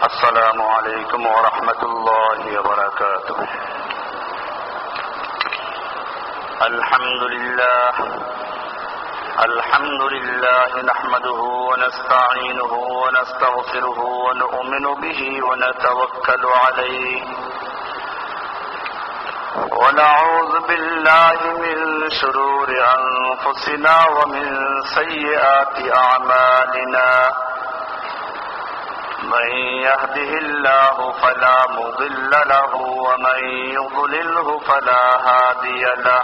السلام عليكم ورحمة الله وبركاته. الحمد لله الحمد لله نحمده ونستعينه ونستغفره ونؤمن به ونتوكل عليه. ونعوذ بالله من شرور أنفسنا ومن سيئات أعمالنا. من يهده الله فلا مضل له ومن يضلله فلا هادي له.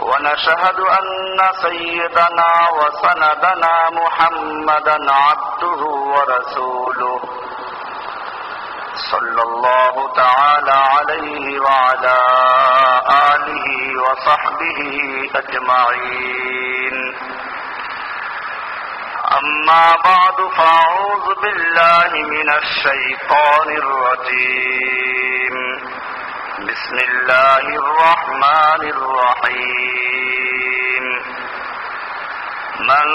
ونشهد أن سيدنا وسندنا محمدا عبده ورسوله. صلى الله تعالى عليه وعلى آله وصحبه أجمعين. أما بعد فأعوذ بالله من الشيطان الرجيم. بسم الله الرحمن الرحيم. من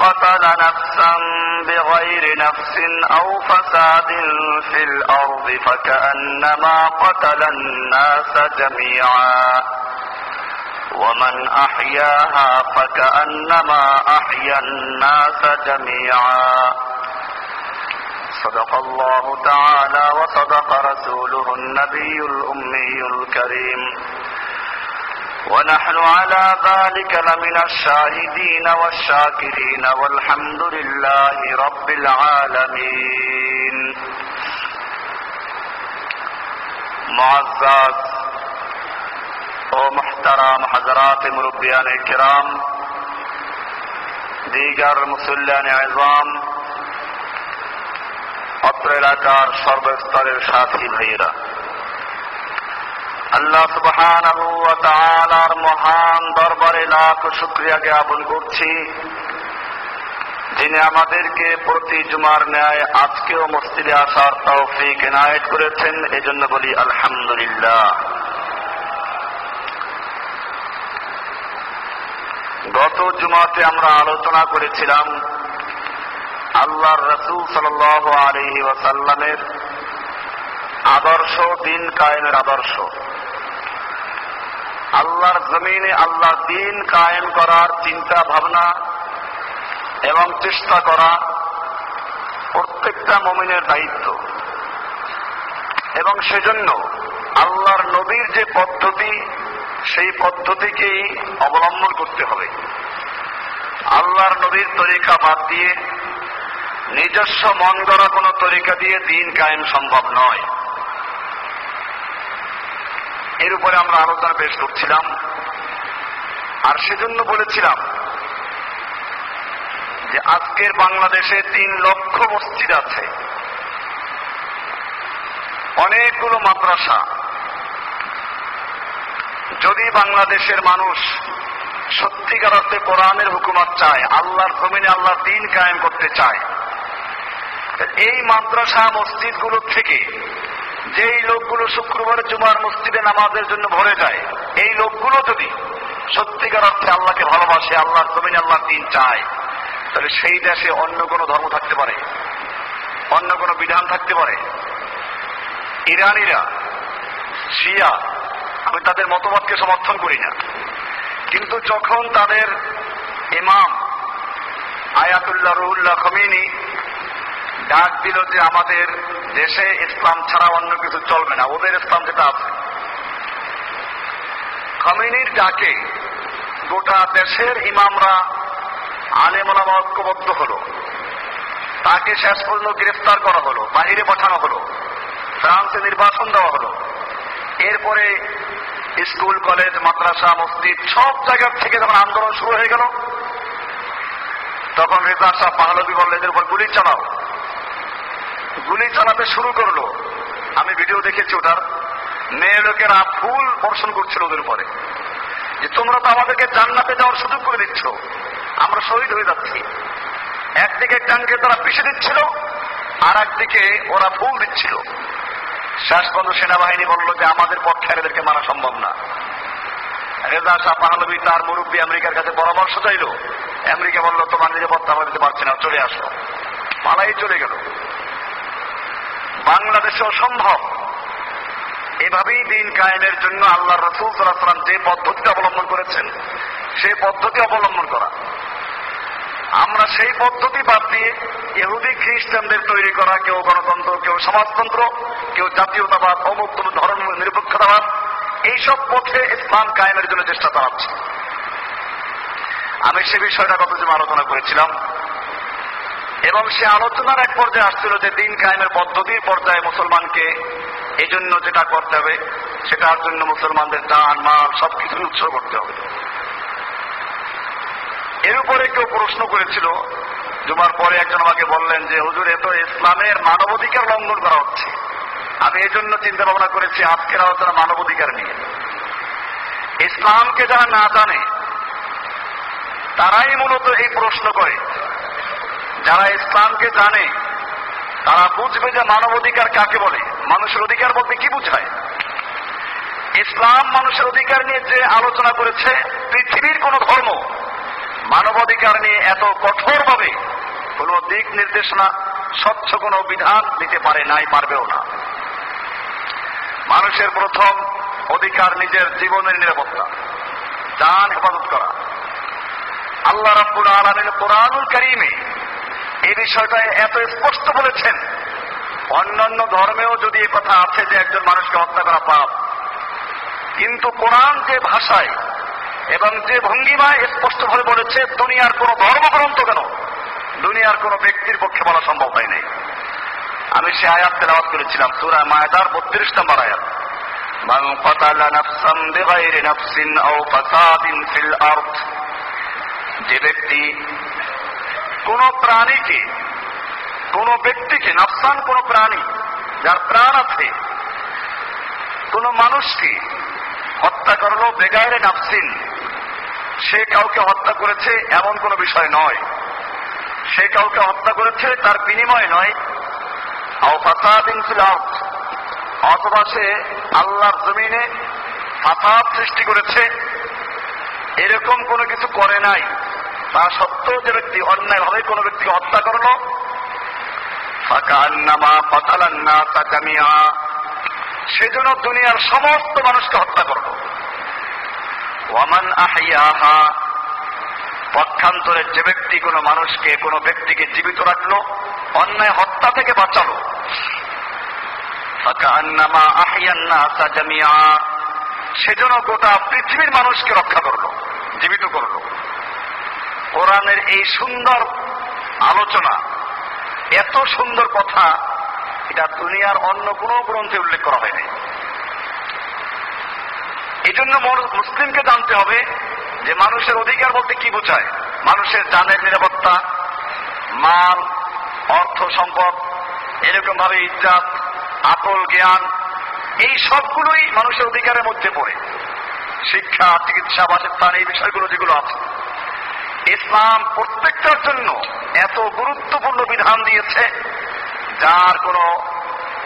قتل نفسا بغير نفس أو فساد في الأرض فكأنما قتل الناس جميعا. ومن أحياها فكأنما أحيا الناس جميعا. صدق الله تعالى وصدق رسوله النبي الأمي الكريم. ونحن على ذلك لمن الشاهدين والشاكرين. والحمد لله رب العالمين. معزز মহতারাম हजरात मुरबियान कराम দিগার মুসল্লান আজম অত্র এলাকার সর্বস্তরের সাথী ভাইয়েরা আল্লাহ সুবহান তাআলার মহান দরবারে লাখ শুক্রিয়া জ্ঞাপন করছি যিনি আমাদেরকে প্রতি জুমার ন্যায় আজকেও মসজিদে আসার তৌফিক এনায়েত করেছেন এজন্য বলি আলহামদুলিল্লাহ গত জুমাতে আমরা আলোচনা করেছিলাম আল্লাহর রসুল সাল আলহি ওয়াসাল্লামের আদর্শ, দিন কায়েমের আদর্শ। আল্লাহর জমিনে আল্লাহর দিন কায়েম করার চিন্তা ভাবনা এবং চেষ্টা করা প্রত্যেকটা মমিনের দায়িত্ব। এবং সেজন্য আল্লাহর নবীর যে পদ্ধতি সেই পদ্ধতিকেই অবলম্বন করতে হবে। আল্লাহর নবীর তরিকা বাদ দিয়ে নিজস্ব মন গড়া কোন তরিকা দিয়ে দিন কায়েম সম্ভব নয়। এর উপরে আমরা আলোচনা পেশ করছিলাম। আর সেজন্য বলেছিলাম যে আজকের বাংলাদেশে তিন লক্ষ মসজিদ আছে। অনেকগুলো মাদ্রাসা। যদি বাংলাদেশের মানুষ সত্যিকার অর্থে কোরআনের হুকুমত চায়, আল্লাহর জমিনে আল্লাহর দিন কায়েম করতে চায় এই মাদ্রাসা মসজিদগুলো থেকে যেই লোকগুলো শুক্রবার জুমার মসজিদে নামাজের জন্য ভরে যায়, এই লোকগুলো যদি সত্যিকার অর্থে আল্লাহকে ভালোবাসে, আল্লাহর জমিনে আল্লাহর দিন চায়, তাহলে সেই দেশে অন্য কোনো ধর্ম থাকতে পারে, অন্য কোনো বিধান থাকতে পারে। ইরানিরা, শিয়া আমি তাদের মতবাদকে সমর্থন করি না। কিন্তু যখন তাদের ইমাম আয়াতুল্লাহ রুহুল্লাহ খমিনী ডাক দিল যে আমাদের দেশে ইসলাম ছাড়া অন্য কিছু চলবে না, ওদের ইসলাম যেটা আছে। খমিনীর ডাকে গোটা দেশের ইমামরা আলেমলামা ঐক্যবদ্ধ হলো। তাকে শেষ পর্যন্ত গ্রেফতার করা হলো, বাহিরে পাঠানো হলো। ফ্রান্সে নির্বাচন দেওয়া হলো। এরপরে স্কুল, কলেজ, মাদ্রাসা, মসজিদ সব জায়গা থেকে যখন আন্দোলন শুরু হয়ে গেল, তখন রেজা শাহ পাহলবি বলল এদের উপর গুলি চালাও। গুলি চালাতে শুরু করল। আমি ভিডিও দেখেছি ওটার। মেয়ে লোকেরা ফুল বর্ষণ করছিল ওদের উপরে। যে তোমরা তো আমাদেরকে জান্নাতে যাওয়ার সুযোগ করে দিচ্ছ। আমরা শহীদ হয়ে যাচ্ছি। একদিকে ট্যাঙ্কে তারা পিছিয়ে দিচ্ছিল আর একদিকে ওরা ফুল দিচ্ছিল। শেষ সেনাবাহিনী বলল যে আমাদের পক্ষে এদেরকে মারা সম্ভব না। রেজা শাহ পাহলবি তার মুরব্বী আমেরিকার কাছে পরামর্শ চাইল। আমেরিকা বলল, তোমার নিরাপত্তা আমরা দিতে পারছি না, চলে আসো। পালাই চলে গেল। বাংলাদেশে অসম্ভব। এভাবেই দিন কায়েমের জন্য আল্লাহ রসুল সাল্লাম যে পদ্ধতি অবলম্বন করেছেন সেই পদ্ধতি অবলম্বন করা। আমরা সেই পদ্ধতি বাদ দিয়ে ইহুদি, খ্রিস্টানদের তৈরি করা, কেউ গণতন্ত্র, কেউ সমাজতন্ত্র, কেউ জাতীয়তাবাদ অমুক ধর্ম, নিরপেক্ষতাবাদ, এইসব পথে ইসলাম কায়েমের জন্য চেষ্টা চালাচ্ছে। আমি সে বিষয়টা কত যে আলোচনা করেছিলাম। এবং সে আলোচনার এক পর্যায়ে আসছিল যে দিন কায়েমের পদ্ধতির পর্যায়ে মুসলমানকে এই জন্য যেটা করতে হবে, সেটার জন্য মুসলমানদের দান মাল সবকিছু উৎসর্গ করতে হবে। এর উপরে কেউ প্রশ্ন করেছিল। জুমার পরে একজন আমাকে বললেন যে, হুজুর এত ইসলামের মানবাধিকার লঙ্ঘন করা হচ্ছে। আমি এই জন্য চিন্তা ভাবনা করেছি আজকের আলোচনা মানবাধিকার নিয়ে। ইসলামকে যারা না জানে, তারাই মূলত এই প্রশ্ন করে। যারা ইসলামকে জানে, তারা বুঝবে যে মানবাধিকার কাকে বলে। মানুষের অধিকার বলতে কি বুঝায়? ইসলাম মানুষের অধিকার নিয়ে যে আলোচনা করেছে, পৃথিবীর কোন ধর্ম মানবাধিকার নিয়ে এত কঠোরভাবে কোন দিক নির্দেশনা, স্বচ্ছ কোন বিধান দিতে পারে নাই, পারবেও না। মানুষের প্রথম অধিকার নিজের জীবনের নিরাপত্তা যান হেফাজত করা। আল্লাহ রাব্বুল আলমিন কোরআনুল করিমে এই বিষয়টা এত স্পষ্ট বলেছেন। অন্যান্য ধর্মেও যদি এ কথা আছে যে একজন মানুষকে হত্যা করা পাপ, কিন্তু কোরআন যে ভাষায় এবং যে ভঙ্গিমায় স্পষ্টভাবে বলেছে দুনিয়ার কোন ধর্মগ্রন্থ কেন দুনিয়ার কোন ব্যক্তির পক্ষে বলা সম্ভব হয় নাই আমি সে আয়াত তেলাওয়াত করেছিলাম সুরা মায়াদার বত্রিশ নম্বর আয়াত من قتل نفسا بغير نفس أو فساد في الأرض যে ব্যক্তি কোন প্রাণীকে কোন ব্যক্তিকে নফসান কোন প্রাণী যার প্রাণ আছে কোন মানুষকে হত্যা করলো বেগায়রে নাফসিন সে কাউকে হত্যা করেছে এমন কোন বিষয় নয়। সে কাউকে হত্যা করেছে তার বিনিময় নয়। অথবা সে আল্লাহর জমিনে ফাসাদ সৃষ্টি করেছে। এরকম কোনো কিছু করে নাই। তা সত্ত্বেও যে ব্যক্তি অন্যায় ভাবে কোনো ব্যক্তিকে হত্যা করল সেজন্য দুনিয়ার সমস্ত মানুষকে হত্যা করল। ওয়ামান আহিয়াহা পক্ষান্তরে যে ব্যক্তি কোনো মানুষকে, কোনো ব্যক্তিকে জীবিত রাখল, অন্যায় হত্যা থেকে বাঁচালো। সেজন্য গোটা পৃথিবীর মানুষকে রক্ষা করল, জীবিত করল। কোরআনের এই সুন্দর আলোচনা, এত সুন্দর কথা, এটা দুনিয়ার অন্য কোনো গ্রন্থে উল্লেখ করা হয়নি। এই জন্য মুসলিমকে জানতে হবে যে মানুষের অধিকার বলতে কি বোঝায়? মানুষের জানের নিরাপত্তা, মাল, অর্থ সম্পদ, এরকম ভাবে ইজ্জাত, আকল, জ্ঞান, এই সবগুলোই মানুষের অধিকারের মধ্যে পড়ে। শিক্ষা, চিকিৎসা, বাসস্থান, এই বিষয়গুলো যেগুলো আছে। ইসলাম প্রত্যেকটার জন্য এত গুরুত্বপূর্ণ বিধান দিয়েছে, যার কোনো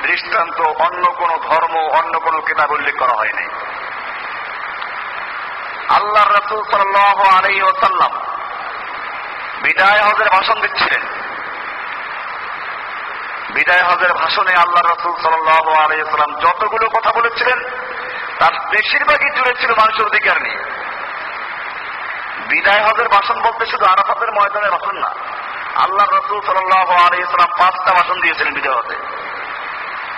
দৃষ্টান্ত, অন্য কোনো ধর্ম, অন্য কোনো কিতাব উল্লেখ করা হয়নি। আল্লাহ রসুল সাল আলাই ওসাল্লাম বিদায় হজের ভাষণ দিচ্ছিলেন। বিদায় হজের ভাষণে আল্লাহ রসুল সাল আলাইসাল্লাম যতগুলো কথা বলেছিলেন, তার বেশিরভাগই জুড়ে ছিল মানুষের অধিকার নিয়ে। বিদায় হজের ভাষণ বলতে শুধু আরাফাতের ময়দানের ভাষণ না আল্লাহ রসুল সাল্লাহ আলাইসাল্লাম পাঁচটা ভাষণ দিয়েছিলেন বিদায় হজে।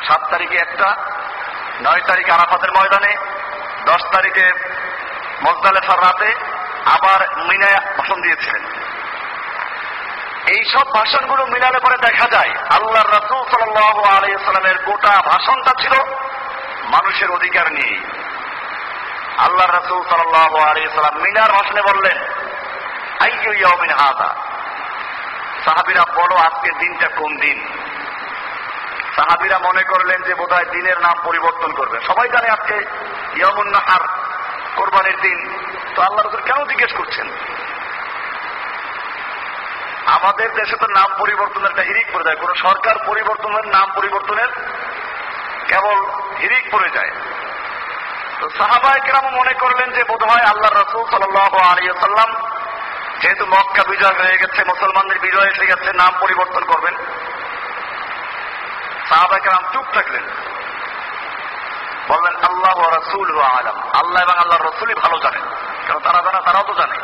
সাত তারিখে একটা, নয় তারিখে আরাফাতের ময়দানে, দশ তারিখে মজদালেফার রাতে আবার মিনায় ভাষণ দিয়েছিলেন। এই সব ভাষণগুলো মিলালে পরে দেখা যায় আল্লাহ রসুল সাল্লাহ আলাইসাল্লামের গোটা ভাষণটা ছিল মানুষের অধিকার নিয়ে আল্লাহ রসুল সাল্লাহ আলাইসাল্লাম মিনার ভাষণে বললেন আইয়মিন হাদা সাহাবিরা, বলো আজকের দিনটা কোন দিন? সাহাবিরা মনে করলেন যে বোধহয় দিনের নাম পরিবর্তন করবে। সবাই জানে আজকে ইয়মুন্নাহার কোরবানির দিন, তো আল্লাহ রসুল কেন জিজ্ঞেস করছেন? আমাদের দেশে তো নাম পরিবর্তনের একটা হিরিক পড়ে যায়। কোন সরকার পরিবর্তনের, নাম পরিবর্তনের কেবল হিরিক পড়ে যায়। তো সাহাবায় কেরাম মনে করলেন যে বোধ হয় আল্লাহ রসুল সাল্লাম যেহেতু মক্কা বিজয় হয়ে গেছে, মুসলমানদের বিজয় এসে গেছে, নাম পরিবর্তন করবেন। কেরাম চুপ থাকলেন। রসুল আলম। আল্লাহ এবং আল্লাহ রসুলই ভালো জানেন কারণ তারা জানে, তারাও তো জানে।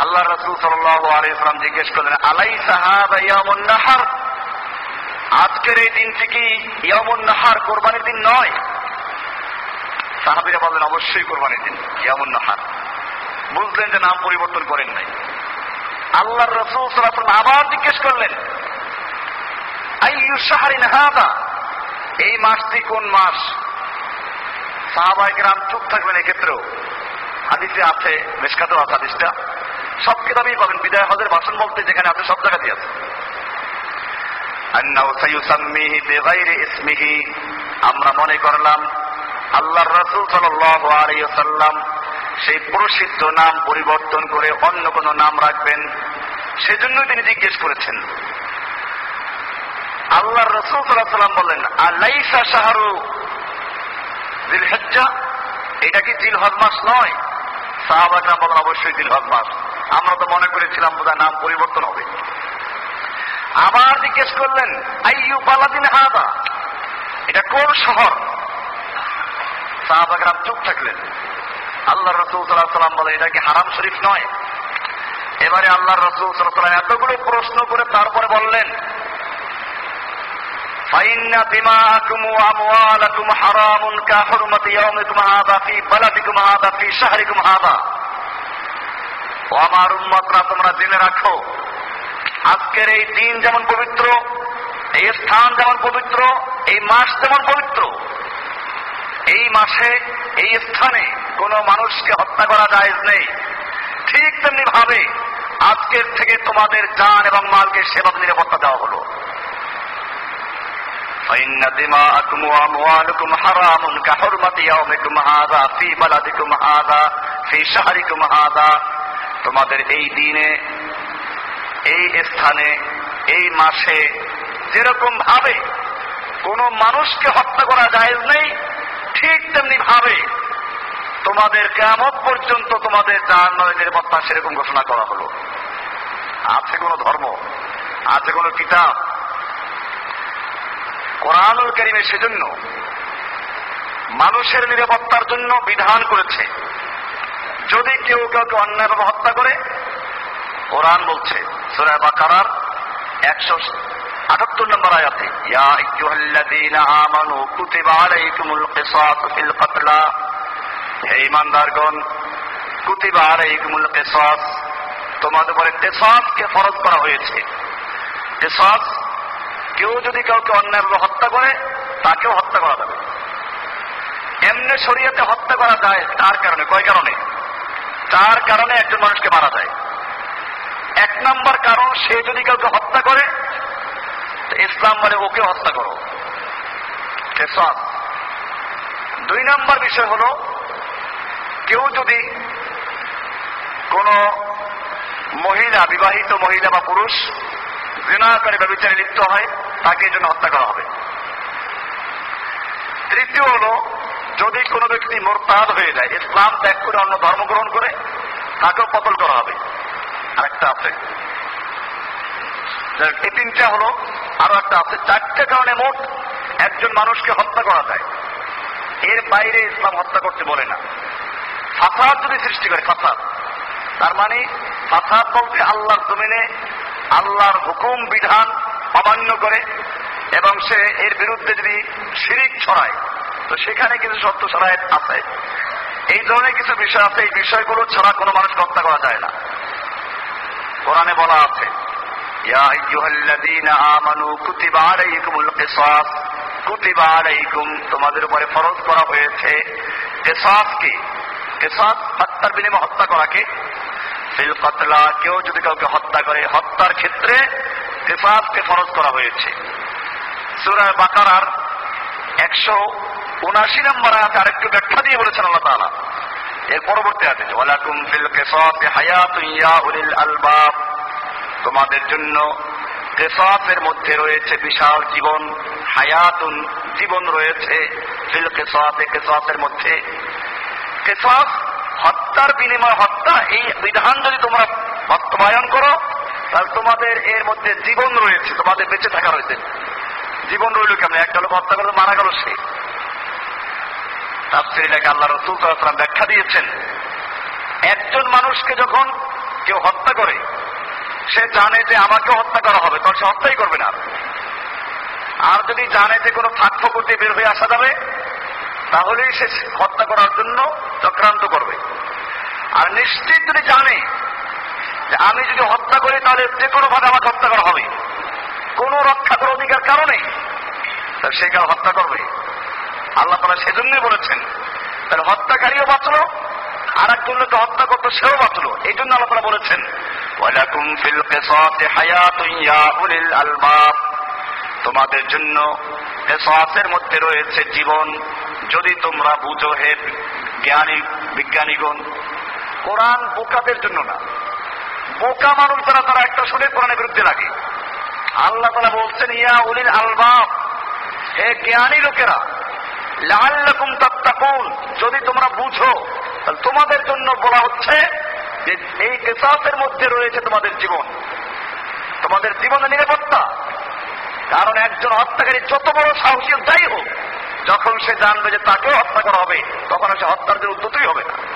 আল্লাহ রসুল সাল্লাম জিজ্ঞেস করলেন আলাই সাহাব ইয়ামুন নাহার? আজকের এই দিনটি কি ইয়ামুন নাহার কোরবানির দিন নয়? সাহাবিরা বললেন, অবশ্যই কোরবানির দিন ইয়ামুন নাহার। বুঝলেন যে নাম পরিবর্তন করেন নাই। আল্লাহ রসুল সাল্লাম আবার জিজ্ঞেস করলেন এই মাসটি কোন মাস? সাহাবাহিকেরাম চুপ থাকবেন এক্ষেত্রেও। হাদিসে আছে, মেশকাতেও আছে হাদিসটা। সব কিতাবেই পাবেন, বিদায় হজের ভাষণ বলতে যেখানে আছে, সব জায়গাতেই আছে। আমরা মনে করলাম, আল্লাহর রসুল সাল্লাম সেই প্রসিদ্ধ নাম পরিবর্তন করে অন্য কোন নাম রাখবেন। সেজন্য তিনি জিজ্ঞেস করেছেন। আল্লাহর রসুল সাল্লাম বললেন আল্লাইসা শাহরু? জিলহজ্জা, এটা কি জিলহজ মাস নয়? সাহাবাকরাম বলেন, অবশ্যই জিলহজ মাস। আমরা তো মনে করেছিলাম, বোধহয় নাম পরিবর্তন হবে। আবার জিজ্ঞেস করলেন, আইয়ু বালাদিন হাদা? এটা কোন শহর? সাহাবাকরাম চুপ থাকলেন। আল্লাহ রসুল সাল্লাহ সাল্লাম বলে এটা কি হারাম শরীফ নয়? এবারে আল্লাহ রসুল সাল্লাহ সাল্লাম এতগুলো প্রশ্ন করে তারপরে বললেন فإن دماءكم وأموالكم حرام كحرمة يومكم هذا في بلدكم هذا في شهركم هذا ও আমার উম্মতরা তোমরা জেনে রাখো আজকের এই দিন যেমন পবিত্র এই স্থান যেমন পবিত্র এই মাস যেমন পবিত্র এই মাসে এই স্থানে কোন মানুষকে হত্যা করা যায় নেই ঠিক তেমনি ভাবে আজকের থেকে তোমাদের জান এবং মালকে সেবা নিরাপত্তা দেওয়া হলো فإن دماءكم وأموالكم حرام كحرمة يومكم هذا في بلدكم هذا في شهركم هذا তোমাদের এই দিনে এই স্থানে এই মাসে যেরকম ভাবে কোন মানুষকে হত্যা করা জায়েজ নেই ঠিক তেমনি ভাবে তোমাদের কেমন পর্যন্ত তোমাদের জান নিরাপত্তা সেরকম ঘোষণা করা হলো আছে কোন ধর্ম আছে কোন কিতাব কোরআনুল করিমে সেজন্য মানুষের নিরাপত্তার জন্য বিধান করেছে। যদি কেউ কাউকে অন্যায়ভাবে হত্যা করে, কোরআন বলছে সুরায় বাকারার একশো আটাত্তর নম্বর আয়াতে, ইয়া আইয়ুহাল্লাযীনা আমানু কুতিবা আলাইকুমুল কিসাসু ফিল কাতলা হে ঈমানদারগণ, কুতিবা আলাইকুমুল কিসাস তোমাদের উপরে কিসাসকে ফরজ করা হয়েছে। কিসাস কেউ যদি কাউকে অন্যায়ভাবে হত্যা করে, তাকেও হত্যা করা যাবে। এমনি শরীয়তে হত্যা করা যায় তার কারণে। কয় কারণে? তার কারণে একজন মানুষকে মারা যায়। এক নম্বর কারণ, সে যদি কাউকে হত্যা করে ইসলাম বলে ওকে হত্যা করো। সব? দুই নম্বর বিষয় হলো, কেউ যদি কোন মহিলা, বিবাহিত মহিলা বা পুরুষ জিনা করে ব্যবচারে লিপ্ত হয় তাকে জন্য হত্যা করা হবে। তৃতীয় হলো, যদি কোনো ব্যক্তি মোরতাদ হয়ে যায়, ইসলাম ত্যাগ করে অন্য ধর্ম গ্রহণ করে, তাকেও কতল করা হবে? আরেকটা আছে। এই তিনটা হলো, আরও একটা আছে। চারটে কারণে মোট একজন মানুষকে হত্যা করা যায়। এর বাইরে ইসলাম হত্যা করতে বলে না। ফাসাদ যদি সৃষ্টি করে, ফাসাদ, তার মানে ফাসাদ বলতে আল্লাহর জমিনে আল্লাহর হুকুম, বিধান অমান্য করে, এবং সে এর বিরুদ্ধে যদি শিরিক ছড়ায়, তো সেখানে কিছু সত্য ছড়ায় আছে। এই ধরনের কিছু বিষয় আছে, এই বিষয়গুলো ছাড়া কোনো মানুষ হত্যা করা যায় না। কোরআনে বলা আছে, ইয়া আইয়ুহাল্লাযীনা আমানু কুতিবা আলাইকুমুল কিসাস। কুতিবা আলাইকুম, তোমাদের উপরে ফরজ করা হয়েছে। কিসাস কি? কিসাস হত্যার বিনিময়ে হত্যা করাকে ফিল কতলা, কেউ যদি কাউকে হত্যা করে, হত্যার ক্ষেত্রে কিসাসকে ফরজ করা হয়েছে। সূরা বাকারার একশো উনাশি নম্বর আয়াতে আরেকটু ব্যাখ্যা দিয়ে বলেছেন আল্লাহ তাআলা। এর পরবর্তী আছে ওয়ালাকুম ফিল কিসাসি হায়াতুন ইয়া উলিল আলবাব। তোমাদের জন্য কেসাসের মধ্যে রয়েছে বিশাল জীবন, হায়াতুন জীবন রয়েছে ফিল কেসাসে, কেসাসের মধ্যে। কেসাস হত্যার বিনিময় হত্যা, এই বিধান যদি তোমরা বাস্তবায়ন করো তাহলে তোমাদের এর মধ্যে জীবন রয়েছে, তোমাদের বেঁচে থাকা রয়েছে। জীবন রইল কেমন? একটা লোক হত্যা করে মারা গেল সে। তার তাফসিরিটাকে আল্লাহ রসুল সাল্লাম ব্যাখ্যা দিয়েছেন। একজন মানুষকে যখন কেউ হত্যা করে, সে জানে যে আমাকে হত্যা করা হবে তখন সে হত্যাই করবে না। আর যদি জানে যে কোনো ফাঁক ফকর বের হয়ে আসা যাবে, তাহলেই সে হত্যা করার জন্য চক্রান্ত করবে। আর নিশ্চিত যদি জানে আমি যদি হত্যা করি, তাহলে যে কোনো ভাবে আমাকে হত্যা করা হবে। কোন রক্ষা করার অধিকার কারণে সে কারও হত্যা করবে? আল্লাহ তালা সেজন্যই বলেছেন, তাহলে হত্যাকারীও বাঁচলো আর একজন লোককে হত্যা করতো সেও বাঁচলো। এই জন্য আল্লাহ তালা বলেছেন আলবাব। তোমাদের জন্য কেসাসের মধ্যে রয়েছে জীবন। যদি তোমরা বুঝো হে জ্ঞানী বিজ্ঞানীগণ, কোরআন বোকাদের জন্য না। বোকা মানুষ যারা তারা একটা শুনে কোরআনের বিরুদ্ধে লাগে আল্লাহ তালা বলছেন, ইয়া উলিল আলবাব, হে জ্ঞানী লোকেরা লাল্লাকুম তাত্তাকুন, যদি তোমরা বুঝো, তাহলে তোমাদের জন্য বলা হচ্ছে যে এই কেসাসের মধ্যে রয়েছে তোমাদের জীবন। তোমাদের জীবনের নিরাপত্তা। কারণ একজন হত্যাকারী যত বড় সাহসী যাই হোক, যখন সে জানবে যে তাকেও হত্যা করা হবে, তখন সে হত্যার যে উদ্যতই হবে। না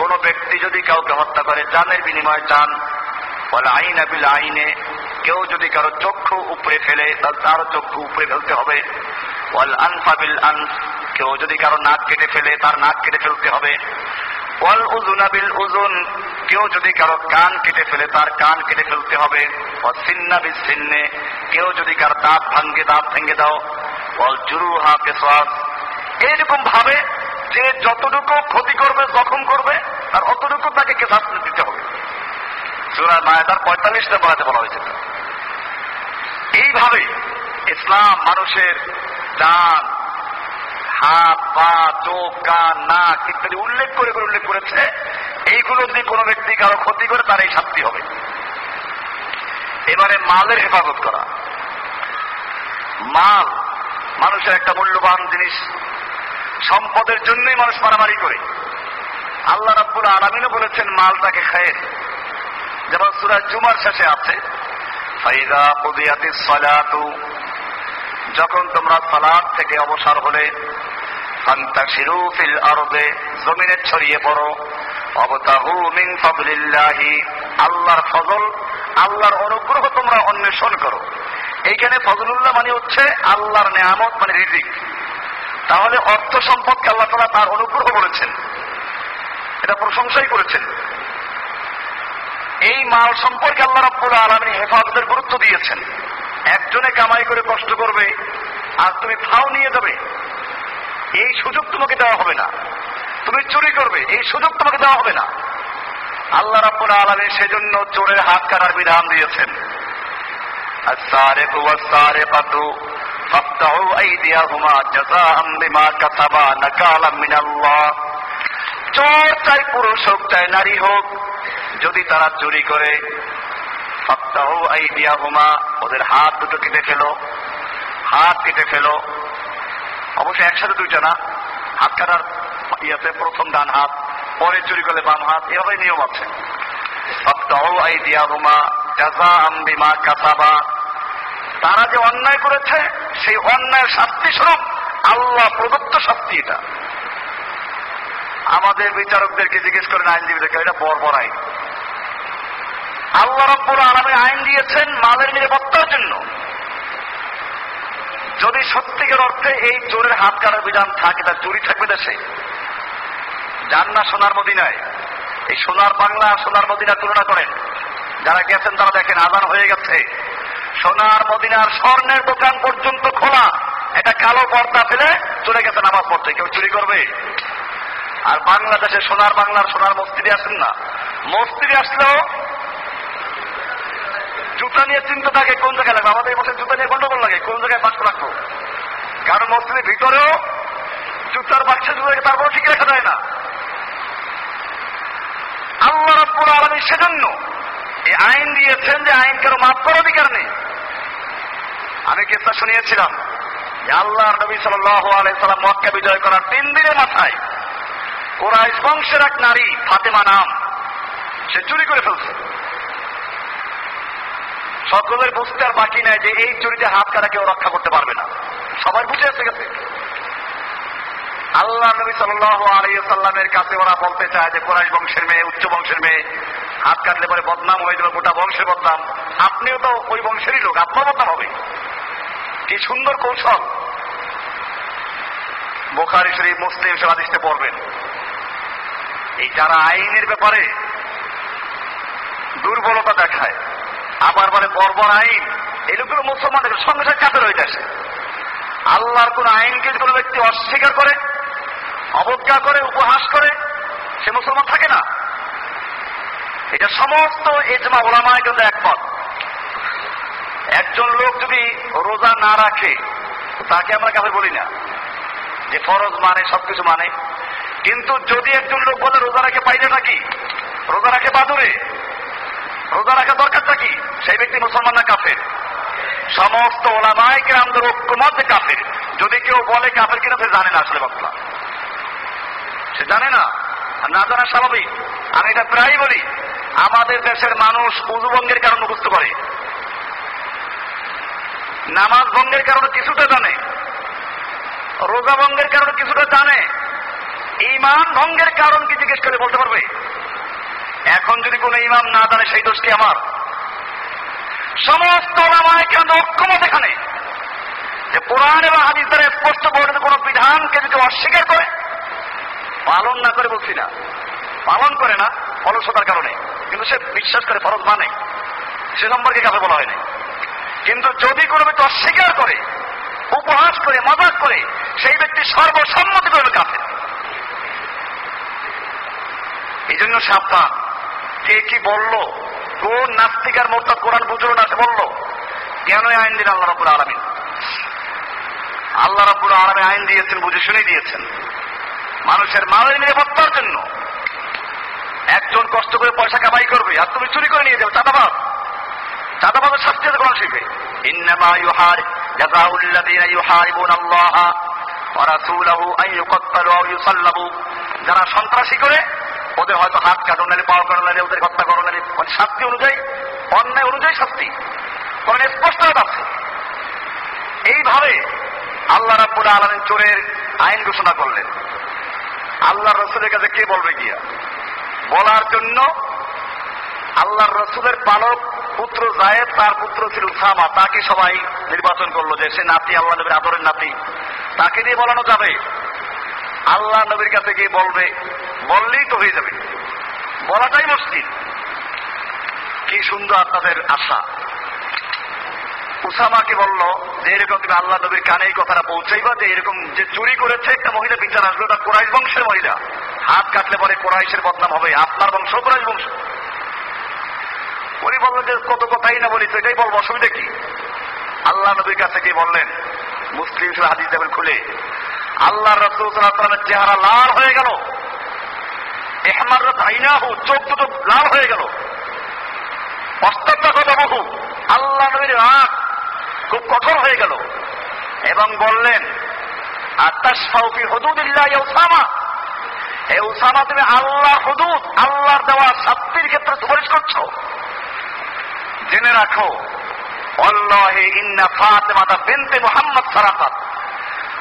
কোন ব্যক্তি যদি কাউকে হত্যা করে, জানের বিনিময়ে চান বলে আইন আবিল আইনে, কেউ যদি কারও চক্ষু উপরে ফেলে তার চক্ষু উপরে ফেলতে হবে। ওয়াল আনফাবিল আনফ, কেউ যদি কারও নাক কেটে ফেলে, তার নাক কেটে ফেলতে হবে। ওয়াল উজুনাবিল উজুন কেউ যদি কারও কান কেটে ফেলে, তার কান কেটে ফেলতে হবে। সিন্নাবিল সিন্নে কেউ যদি কারও দাঁত ভাঙ্গে, দাঁত ভেঙে দাও। ওয়াল জুরুহা কেসাস এইরকম ভাবে যে যতটুকু ক্ষতি করবে, জখম করবে আর অতটুকু তাকে কেসাস দিতে হবে। সুরা মায়াদার পঁয়তাল্লিশ নম্বরাতে বলা হয়েছে। এইভাবে ইসলাম মানুষের ডান, হাত, পা, চোখ, কান, নাক ইত্যাদি উল্লেখ করে করে উল্লেখ করেছে, এইগুলো যদি কোনো ব্যক্তি কারও ক্ষতি করে তার এই শাস্তি হবে। এবারে মালের হেফাজত করা। মাল মানুষের একটা মূল্যবান জিনিস সম্পদের জন্যই মানুষ মারামারি করে। আল্লাহ রাব্বুল আলমিনও বলেছেন, মালটাকে খায়ের। যেমন সুরাজ জুমার শেষে আছে ফাইদা যখন তোমরা সালাত থেকে অবসর হলে, ফান্তাশিরু জমিনে ছড়িয়ে পড়ো। অবতাহু মিন ফাদলিল্লাহি, আল্লাহর ফজল, আল্লাহর অনুগ্রহ তোমরা অন্বেষণ করো। এইখানে ফজলুল্লাহ মানে হচ্ছে আল্লাহর নেয়ামত মানে রিজিক। তাহলে অর্থ সম্পদকে আল্লাহ তালা তার অনুগ্রহ বলেছেন। এটা প্রশংসাই করেছেন। এই মাল সম্পর্কে আল্লাহ রব্বুল আলমী হেফাজতের গুরুত্ব দিয়েছেন। একজনে কামাই করে কষ্ট করবে, আর তুমি ফাও নিয়ে যাবে। এই সুযোগ তোমাকে দেওয়া হবে না। তুমি চুরি করবে, এই সুযোগ তোমাকে দেওয়া হবে না। আল্লাহ রাব্বুল আলমী সেজন্য চোরের হাত কাটার বিধান দিয়েছেন। আর সারে কুয়া সারে পাতু فاقطعوا أيديهما جزاء بما كسبا نكالا من الله চোর চাই পুরুষ হোক চাই নারী হোক যদি তারা চুরি করে সপ্তাহ আইডিয়া হুমা ওদের হাত দুটো কেটে ফেলো হাত কেটে ফেলো অবশ্যই একসাথে দুইটা না হাত কাটার ইয়াতে প্রথম ডান হাত পরে চুরি করলে বাম হাত এভাবে নিয়ম আছে সপ্তাহ আইডিয়া হুমা জাজা আম্বিমা কাসাবা তারা যে অন্যায় করেছে সেই অন্যায়ের শাস্তি স্বরূপ আল্লাহ প্রদত্ত শাস্তি এটা। আমাদের বিচারকদেরকে জিজ্ঞেস করেন আইনজীবীদেরকে এটা বর্বর আইন। আল্লাহ রব্বুল আলমী আইন দিয়েছেন মালের নিরাপত্তার জন্য। যদি সত্যিকার অর্থে এই চোরের হাত কাটার বিধান থাকে, তার চুরি থাকবে দেশে। যান না সোনার মদিনায়। এই সোনার বাংলা সোনার মদিনা তুলনা করেন। যারা গেছেন তারা দেখেন আদান হয়ে গেছে। সোনার মদিনার স্বর্ণের দোকান পর্যন্ত খোলা। একটা কালো পর্দা ফেলে চলে গেছে নামাজ পড়তে। কেউ চুরি করবে? আর বাংলাদেশে সোনার বাংলার সোনার মস্তিরে আসেন না। মস্তিরে আসলেও জুতা নিয়ে চিন্তা থাকে, কোন জায়গায় লাগবে? আমাদের বছর জুতা নিয়ে গন্ডগোল লাগে, কোন জায়গায় বাস রাখব ভিতরেও জুতার বাচ্চা জুতাকে তারপর ঠিক রাখা যায় না। আল্লাহ রব্বুল আলমী সেজন্য এই আইন দিয়েছেন যে আইন কারও মাফ করার অধিকার নেই? আমি কেসটা শুনিয়েছিলাম? আল্লাহ নবী সাল্লাম মক্কা বিজয় করার তিন দিনের মাথায় কোরাইশ বংশের এক নারী, ফাতেমা নাম, সে চুরি করে ফেলছে। সকলের বুঝতে আর বাকি নাই যে এই চুরিতে হাত কাটা কেউ রক্ষা করতে পারবে না। সবাই বুঝে এসে গেছে। আল্লাহ নবী সাল্লাহ সাল্লামের কাছে ওরা বলতে চায় যে কোরাইশ বংশের মেয়ে, উচ্চ বংশের মেয়ে হাত কাটলে পরে বদনাম হয়ে যাবে, গোটা বংশের বদনাম। আপনিও তো ওই বংশেরই লোক, আপনার বদনাম হবে। কি সুন্দর কৌশল। বোখারি শরীফ, মুসলিম সে পড়বেন। এই যারা আইনের ব্যাপারে দুর্বলতা দেখায়, আবার বলে বর্বর আইন, এই লোকগুলো মুসলমানদের সঙ্গে সঙ্গে কাপের হয়ে আসে। আল্লাহর কোন আইনকে কোনো ব্যক্তি অস্বীকার করে, অবজ্ঞা করে, উপহাস করে, সে মুসলমান থাকে না। এটা সমস্ত এজমা ওলামায় কিন্তু একমত। একজন লোক যদি রোজা না রাখে, তাকে আমরা কাছে বলি না। যে ফরজ মানে সবকিছু মানে। কিন্তু যদি একজন লোক বলে রোজা রাখে পাইলে নাকি রোজা রাখে বাদুরে রোজা রাখা দরকারটা কি? সেই ব্যক্তি মুসলমান না কাফের? সমস্ত ওলামায় গ্রামদের ঐক্যমত কাফের। যদি কেউ বলে কাফের কিনা, সে জানে না আসলে বাপলা সে জানে না। না জানা স্বাভাবিক। আমি এটা প্রায় বলি। আমাদের দেশের মানুষ উজুবঙ্গের কারণ মুখস্থ করে। নামাজ ভঙ্গের কারণে কিছুটা জানে। রোজা ভঙ্গের কারণে কিছুটা জানে। ইমান ভঙ্গের কারণ কি জিজ্ঞেস করে বলতে পারবে? এখন যদি কোন ইমাম না জানে, সেই দোষ কি আমার? সমস্ত ওলামায় কেন এখানে, যে কোরআন এবং হাদিস দ্বারা স্পষ্ট বর্ণিত কোন বিধানকে যদি অস্বীকার করে, পালন না করে বলছি না। পালন করে না, অলসতার কারণে। কিন্তু সে বিশ্বাস করে ফরজ মানে। সে সম্পর্কে কাছে বলা হয়নি। কিন্তু যদি কোনো ব্যক্তি অস্বীকার করে, উপহাস করে, মজাক করে, সেই ব্যক্তি সর্বসম্মতি করবে কাছে এই জন্য সাবধান কে কি বলল? কোন নাস্তিকার মোর্তাদ কোরআন বুঝলো না সে বলল, কেন আইন দিন আল্লাহ রবুল আলমী আল্লাহ রবুল আলমী আইন দিয়েছেন, বুঝে শুনে দিয়েছেন। মানুষের মালের নিরাপত্তার জন্য। একজন কষ্ট করে পয়সা কামাই করবে আর তুমি চুরি করে নিয়ে যাবে চাঁদাবাদ চাঁদাবাদের শাস্তি আছে কোরআন শিখবে? ইন্নামা ইউহার, জাযাউল্লাযীনা ইউহারিবুন আল্লাহ ওয়া আন ইউকাত্তালু আও ইউসাল্লাবু যারা সন্ত্রাসী করে, ওদের হয়তো হাত কাটো নালে পাওয়া কাটো নালে ওদের হত্যা করো নালে মানে শাস্তি অনুযায়ী, অন্যায় অনুযায়ী শাস্তি। কোরআনে স্পষ্ট আছে। এইভাবে আল্লাহ রাব্বুল আলামিন চোরের আইন ঘোষণা করলেন। আল্লাহ রসুলের কাছে কে বলবে গিয়া? বলার জন্য আল্লাহর রসুলের পালক পুত্র জায়েদ, তার পুত্র ছিল উসামা। তাকে সবাই নির্বাচন করল যে সে নাতি, আল্লাহ নবীর আদরের নাতি। তাকে দিয়ে বলানো যাবে। আল্লাহ নবীর কাছে গিয়ে বলবে, বললেই তো হয়ে যাবে। বলাটাই মুশকিল। কি সুন্দর আপনাদের আশা। উসামাকে বলল, যে এরকম তুমি আল্লাহ নবীর কানে এই কথাটা পৌঁছাইবা, যে এরকম যে চুরি করেছে একটা মহিলা, বিচার আসবে তার কোরাইশ বংশের মহিলা। হাত কাটলে পরে কোরাইশের বদনাম হবে, আপনার বংশ, কোরাইশ বংশ। উনি বললেন যে, কত কথাই না বলি, তো এটাই বলব, অসুবিধা কি? আল্লাহ নবীর কাছে গিয়ে বললেন, মুসলিম হাদিস দেবেন খুলে আল্লাহ রসুলের চেহারা লাল হয়ে গেল। এহমার আইনাহু চোখ দুটো লাল হয়ে গেল। বহু আল্লাহ নবীর রাগ খুব কঠোর হয়ে গেল। এবং বললেন আত্মাস ফাউফি হদুদিল্লাহ উসামা এ উসামা, তুমি আল্লাহ হুদুদ, আল্লাহর দেওয়া শাস্তির ক্ষেত্রে সুপারিশ করছ। জেনে রাখো, অল্লাহে ইন্না ফাতেমাতা বিনতে মোহাম্মদ সারাফাত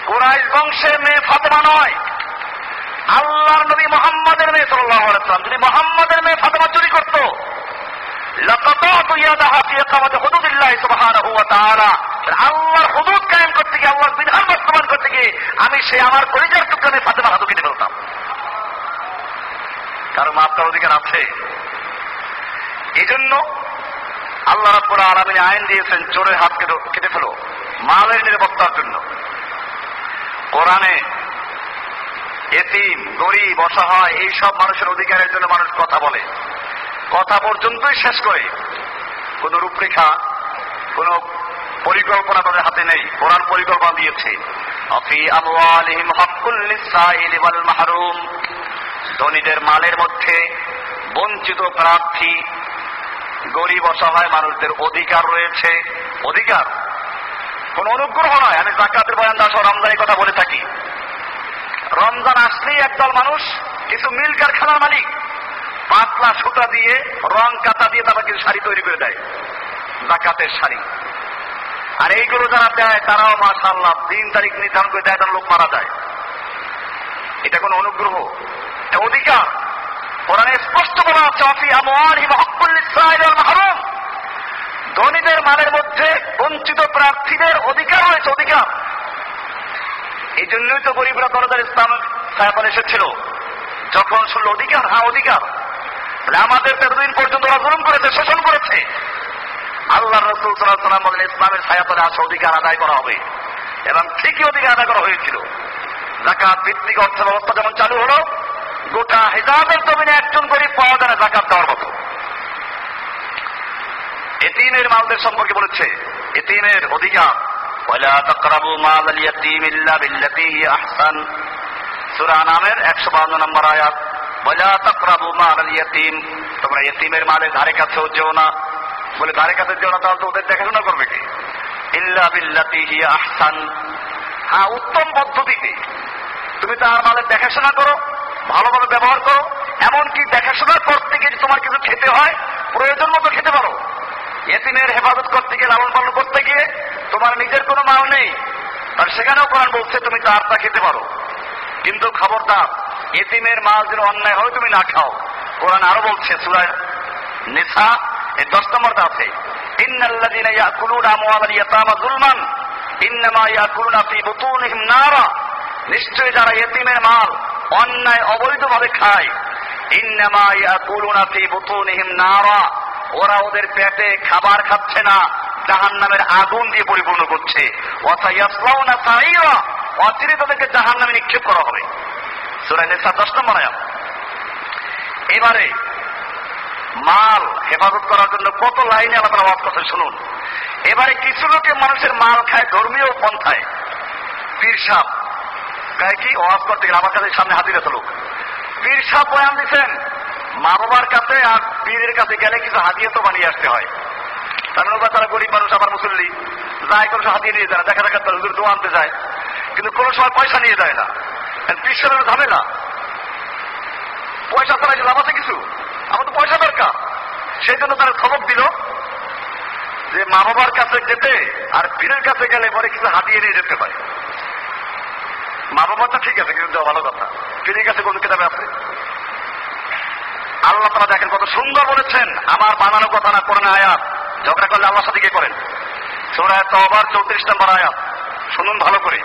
কুরাইশ বংশের মেয়ে ফাতেমা নয়, আল্লাহর নবী মোহাম্মদের মেয়ে সাল্লাহ আলাইসালাম যদি মোহাম্মদের মেয়ে ফাতেমা চুরি করতো আল্লাহর হুদুদ কায়েম করতে গিয়ে, আল্লাহর বিধান বাস্তবায়ন করতে গিয়ে, আমি সে আমার পরিচয় টুকরানে ফাতেমার হাতু কেটে ফেলতাম। কারও মাপ করার অধিকার আছে। এই জন্য আল্লাহ রাব্বুল আলামিন আইন দিয়েছেন চোরের হাত কেটে কেটে ফেলো, মালের নিরাপত্তার জন্য। কোরআনে এতিম, গরিব, অসহায়, এইসব মানুষের অধিকারের জন্য মানুষ কথা বলে। কথা পর্যন্তই শেষ করে। কোন রূপরেখা, কোন পরিকল্পনা তাদের হাতে নেই। কোরআন পরিকল্পনা দিয়েছে। অফি আমওয়ালিহিম হাক্কুল লিসাইল মাহরুম। ধনীদের মালের মধ্যে বঞ্চিত প্রার্থী গরিব অসহায় মানুষদের অধিকার রয়েছে। অধিকার? কোন অনুগ্রহ নয়, আমি জাকাতের বয়ান দাস রমজানের কথা বলে থাকি। রমজান আসলেই একদল মানুষ, কিছু মিল কারখানার মালিক। পাতলা সুতা দিয়ে, রং কাতা দিয়ে তারা কিছু শাড়ি তৈরি করে দেয়। জাকাতের শাড়ি। আর এইগুলো যারা দেয়, তারাও মাশাল্লাহ দিন তারিখ নির্ধারণ করে দেয়, তার লোক মারা যায়। এটা কোন অনুগ্রহ? অধিকার কোরআনে স্পষ্ট বলা আছে, অফি হাক্কুল মাহরুম। ধনীদের মালের মধ্যে বঞ্চিত প্রার্থীদের অধিকার রয়েছে, অধিকার। এই জন্যই তো গরিবরা দরদার ইসলাম ছায়াতন এসেছিল। যখন শুনল অধিকার হ্যাঁ অধিকার। আমাদের এতদিন পর্যন্ত ওরা জুলুম করেছে, শোষণ করেছে। আল্লাহ রসুল সাল্লাম বলেন, ইসলামের ছায়াতলে আসা, অধিকার আদায় করা হবে। এবং ঠিকই অধিকার আদায় করা হয়েছিল। জাকাত ভিত্তিক অর্থ ব্যবস্থা যেমন চালু হলো গোটা হেজাবের জমিনে একজন গরিব পাওয়া যায় না জাকাত দেওয়ার মতো এতিমের মালদের সম্পর্কে বলেছে এতিমের অধিকার ولا تقربوا مال اليتيم الا بالتي هي احسن সূরা নামের 152 নম্বর আয়াত ولا تقربوا مال اليتيم তোমরা ইতিমের মালের ধারে কাছেও যেও না বলে ধারে কাছে যেও না তাহলে তো ওদের দেখাশোনা করবে কি ইল্লা বিল্লাতি হিয়া আহসান হ্যাঁ উত্তম পদ্ধতিতে তুমি তার মালের দেখাশোনা করো ভালোভাবে ব্যবহার করো, এমনকি দেখাশোনার করতে গিয়ে তোমার কিছু খেতে হয়, প্রয়োজন মতো খেতে পারো। এতিমের হেফাজত করতে গিয়ে, লালন পালন করতে গিয়ে তোমার নিজের কোনো মাল নেই। আর সেখানেও কোরআন বলছে, তুমি তারটা খেতে পারো। কিন্তু খবরদার, এতিমের মাল যেন অন্যায় হয়, তুমি না খাও। কোরআন আরও বলছে সুরায় নিসা এই দশ নম্বরটা আছে ইন্নাল্লাযীনা ইয়াকুলুনা আমওয়ালাল ইয়াতামা যুলমান, ইন্নামা ইয়াকুলুনা ফি বুতুনিহিম নারা। নিশ্চয়ই যারা এতিমের মাল অন্যায় অবৈধভাবে খায়। নারা। ওরা ওদের পেটে খাবার খাচ্ছে না জাহান নামের আগুন দিয়ে পরিপূর্ণ করছে। অচিরে তাদেরকে জাহান নামে নিক্ষেপ করা হবে। সুরাই নেশা দশ নম্বর এবারে মাল হেফাজত করার জন্য কত লাইনে আলাদা আওয়াজ কথা শুনুন। এবারে কিছু লোকে মানুষের মাল খায় ধর্মীয় পন্থায়। পীর গায়ে কি ওয়াজ করতে গেলে আমার কাছে সামনে হাজির আছে লোক। পীর সাপ বয়ান দিচ্ছেন মা বাবার কাছে আর পীরের কাছে গেলে কিছু হাতিয়ে তো বানিয়ে আসতে হয়। কারণ ওরা তারা গরিব মানুষ আমার মুসল্লি। যায় কোনো হাতিয়ে নিয়ে যায় দেখা দেখা তারা হুজুর দোয়া আনতে যায়, কিন্তু কোনো সময় পয়সা নিয়ে যায় না। পীর সাহেবের ঝামেলা। পয়সা ছাড়া লাভ আছে কিছু? আমার তো পয়সা দরকার। সেই জন্য তারা খবর দিল যে মা বাবার কাছে যেতে আর পীরের কাছে গেলে পরে কিছু হাতিয়ে নিয়ে যেতে পারে। মা বাবাটা ঠিক আছে, কিন্তু ভালো কথা। পীরের কাছে কোন কিতাবে আছে? আল্লাহ তারা দেখেন কত সুন্দর বলেছেন, আমার বানানো কথা না করেন আয়াত। ঝগড়া করলে আল্লাহ সাথে কি করেন? সোরায় তবার চৌত্রিশ নম্বর আয়াত। শুনুন ভালো করে।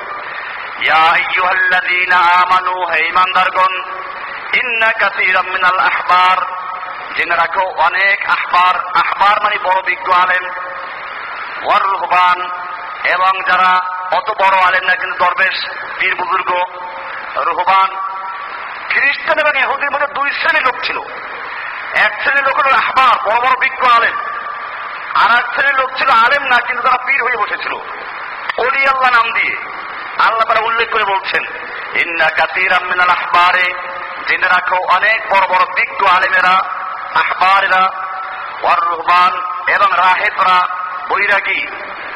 ইয়া আইয়ুহাল্লাযীনা আমানু, হে ঈমানদারগণ, ইন্না কাসীরাম মিনাল আহবার। জেনে রাখো, অনেক আহবার। আহবার মানে বড় বিজ্ঞ আলেম, ওয়ার রুহবান, এবং যারা অত বড় আলেম না, কিন্তু দরবেশ, পীর বুজুর্গ, রুহবান, খ্রিস্টান এবং এহুদির মধ্যে দুই শ্রেণির লোক ছিল। এক শ্রেণির লোক হল আহবার, বড় বড় বিজ্ঞ আলেম। আর এক শ্রেণির লোক ছিল আলেম না, কিন্তু তারা পীর হয়ে বসেছিল। অলি আল্লাহ নাম দিয়ে। আল্লাহ তারা উল্লেখ করে বলছেন, ইন্না কাতির আমিনাল আহবারে জেনে রাখো, অনেক বড় বড় বিজ্ঞ আলেমেরা, আহবারেরা, ওয়ার রহমান এবং রাহেবরা বৈরাগী,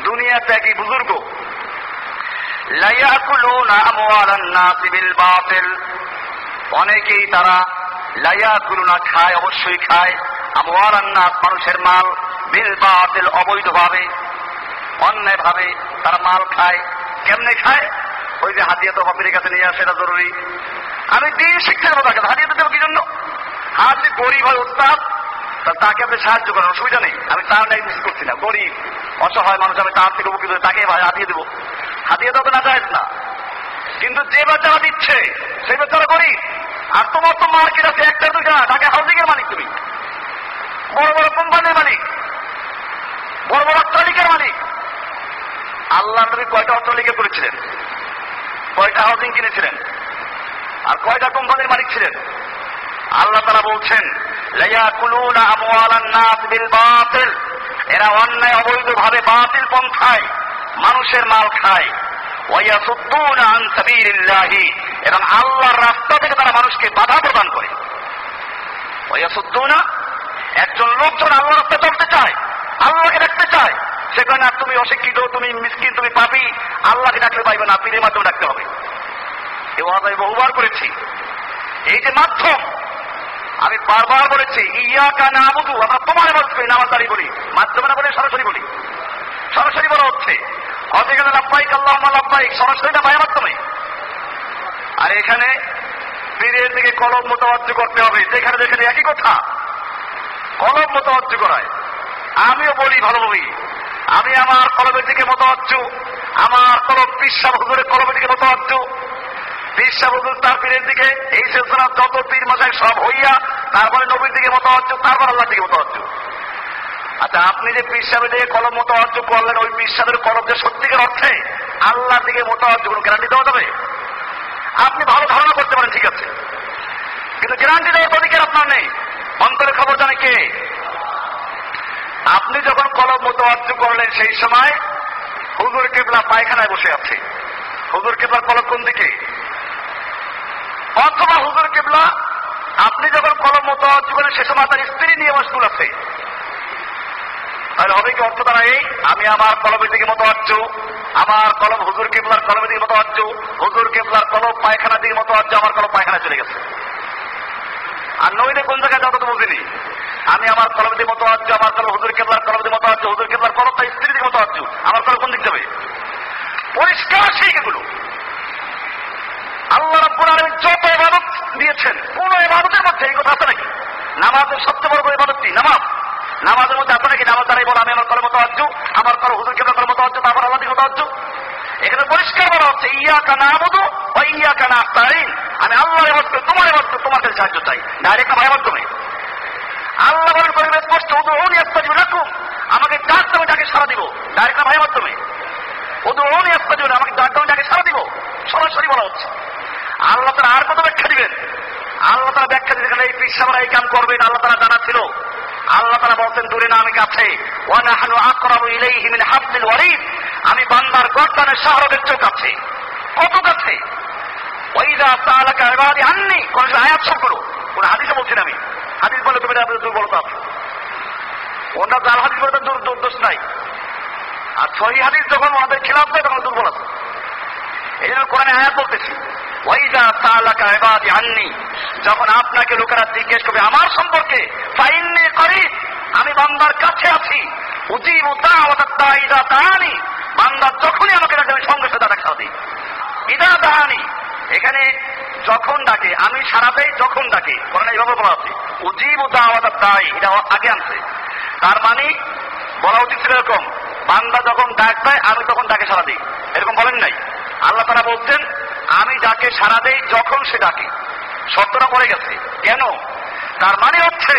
দুনিয়া ত্যাগী বুজুর্গ লাইয়াকুলুনা আমওয়ালান নাসি বিল বাতিল। অনেকেই তারা লাইয়াকুলুনা খায়, অবশ্যই খায়। আমওয়ালান নাস মানুষের মাল বিল বাতিল অবৈধভাবে অন্যায় ভাবে তারা মাল খায়। কেমনে খায়? ওই যে হাতিয়া তো বাপির কাছে নিয়ে আসে, এটা জরুরি। আমি দিন শিক্ষা দেবো তাকে হাতিয়া দেবো কি জন্য? হাত যদি গরিব হয় উস্তাদ তাকে আপনি সাহায্য করেন, অসুবিধা নেই। আমি তার মিস করছি না গরিব, অসহায় মানুষ, আমি তার থেকে উপকৃত তাকে হাতিয়ে দেবো। হাতিয়ে দেবো না যায় না। কিন্তু যে বাচ্চারা দিচ্ছে, সেই বাচ্চারা গরিব। আর তোমার তো মার্কেট আছে, একটা দুইটা ঢাকা হাউজিং এর মালিক তুমি। বড় বড় কোম্পানির মালিক, বড় বড় অট্টালিকার মালিক। আল্লাহ নবী কয়টা অট্টালিকা করেছিলেন? কয়টা হাউজিং কিনেছিলেন? আর কয়টা কোম্পানির মালিক ছিলেন? আল্লাহ তারা বলছেন এরা অন্যায় অবৈধ ভাবে বাতিল পন্থায় মানুষের মাল খায়। এবং আল্লাহর রাস্তা থেকে তারা মানুষকে বাধা প্রদান করে। একজন লোক যখন আল্লাহর রাস্তায় চলতে চায়, আল্লাহকে দেখতে চায় সেখানে আর তুমি অশিক্ষিত, তুমি মিসকিন, তুমি পাপি, আল্লাহকে ডাকলে পাইবে না, পীরের মাধ্যমে ডাকতে হবে। এ ওয়াজ আমি বহুবার করেছি। এই যে মাধ্যম, আমি বারবার বলেছি, ইয়াকা না বুধু আমরা তোমার করি নামাজ দাঁড়িয়ে বলি মাধ্যমে না বলে সরাসরি বলি। সরাসরি বলা হচ্ছে লাভবাহিক আল্লাহ লাভবাহিক সরাসরি না ভাইয়ের মাধ্যমে আর এখানে কলম মোতাবাজ্য করতে হবে। যেখানে যেখানে একই কথা। কলম মোতাবাজ্য করায়। আমিও বলি, ভালো বলি। আমি আমার কলমের দিকে মোতাবাজ্য আমার কলম হুজুরের কলমের দিকে মোতাবাজ্য হুজুর তার পীরের দিকে। এই সিলসিলা যত পীর মাসায় সব হইয়া, তারপরে নবীর দিকে মোতাবাজ্য তারপর আল্লাহর দিকে মোতাবাজ্য আচ্ছা আপনি যে সাহেবের দিকে কলম মোতাবাজ্য করলেন, ওই পীর সাহেবের কলম যে সত্যিকার অর্থে আল্লাহর দিকে মোতাবাজ্য কোনো গ্যারান্টি দেওয়া যাবে? আপনি ভালো ধারণা করতে পারেন, ঠিক আছে। কিন্তু গ্যারান্টি দেওয়ার অধিকার আপনার নেই। অন্তরের খবর জানে কে? আপনি যখন কলম মতো মোতাবাজ্য করলেন, সেই সময় হুজুর কেবলা পায়খানায় বসে আছে। হুজুর কেবলার কলম কোন দিকে? অথবা হুজুর কেবলা, আপনি যখন কলম মোতাবাজ্য করেন, সে সময় তার স্ত্রী নিয়ে মশগুল আছে। তাহলে হবে কি অর্থ এই? আমি আমার কলমের দিকে মতো আচ্ছ আমার কলম হুজুর কেবলার কলমের দিকে মতো আচ্ছ হুজুর কেবলার কলম পায়খানার দিকে মতো আচ্ছ আমার কলম পায়খানা চলে গেছে। আর নইলে কোন জায়গায় যাব তো বুঝিনি। আমি আমার কলম দিকে মতো আচ্ছ আমার কলম হুজুর কেবলার কলম দিকে মতো আচ্ছ হুজুর কেবলার কলম তাই স্ত্রী দিকে মতো আচ্ছ আমার কলম কোন দিক যাবে? পরিষ্কার সেই এগুলো। আল্লাহ রাব্বুল আলামিন যত ইবাদত দিয়েছেন, কোন ইবাদতের মধ্যে এই কথা আছে নাকি? নামাজের সবচেয়ে বড় ইবাদত কি? নামাজ। নামাজের মধ্যে আপনারা কি নামাজ দাঁড়াই বলো, আমি আমার কর্ম তহজ্জু আমার কর হুজুর কেবল কর্ম তহজ্জু তারপর আল্লাহ দিকে তহজ্জু এখানে পরিষ্কার বলা হচ্ছে ইয়া কানা আবুদু ও ইয়া কানা আস্তাইন আমি আল্লাহর ইবাদত করি, তোমার করি, তোমার কাছে সাহায্য চাই। ডাইরেক্ট ভাই মাধ্যমে আল্লাহ বলেন করিবে স্পষ্ট উদু উনি আস্তাজিব রাখুন আমাকে ডাক দেবে তাকে সারা দিব। ডাইরেক্ট ভাই মাধ্যমে উদু উনি আস্তাজিব আমাকে ডাক তুমি তাকে সারা দিব। সরাসরি বলা হচ্ছে। আল্লাহ তারা আর কত ব্যাখ্যা দিবেন? আল্লাহ তারা ব্যাখ্যা দিতে এই পিসাবরা এই কাম করবেন, আল্লাহ তারা জানা ছিল আল্লাহ তারা বলতেন দূরে না, আমি কাছে। আমি বান্দার গর্দানের শাহরতের চোখ আছে কত কাছে? ওইদা তাআলাকা ইবাদি আননি। কোন আয়াত সবগুলো কোন হাদিসে বলছি না আমি। হাদিস বলে তুমি দুর্বলতা আছে। ওনার জাল হাদিস বলে দূর দোষ নাই। আর সহি হাদিস যখন ওনাদের খিলাফ দেয় তখন দুর্বল আছে। এই জন্য কোরআনে আয়াত বলতেছি ওয়াইদা তাআলাকা ইবাদি আননি। যখন আপনাকে লোকেরা জিজ্ঞেস করবে, আমার সম্পর্কে? ফাইন্নি করিব আমি বান্দার কাছে আছি। উজিব দাওয়াত ইদা দানি বান্দা যখনই আমাকে ডাকে, আমি সঙ্গে সাথে সারা দিই। ইদা দানি এখানে যখন ডাকে, আমি সারা দেই যখন ডাকে। কোরআনে এইভাবে বলা আছে। উজিব দাওয়াত দাই এটা আগে আনছে। তার মানে বলা উচিত ছিল এরকম, বান্দা যখন ডাক দেয়, আমি তখন ডাকে সারা দিই। এরকম বলেন নাই। আল্লাহ তারা বলছেন আমি ডাকে সারা দেই যখন সে ডাকে। সত্যটা পড়ে গেছে। কেন? তার মানে হচ্ছে,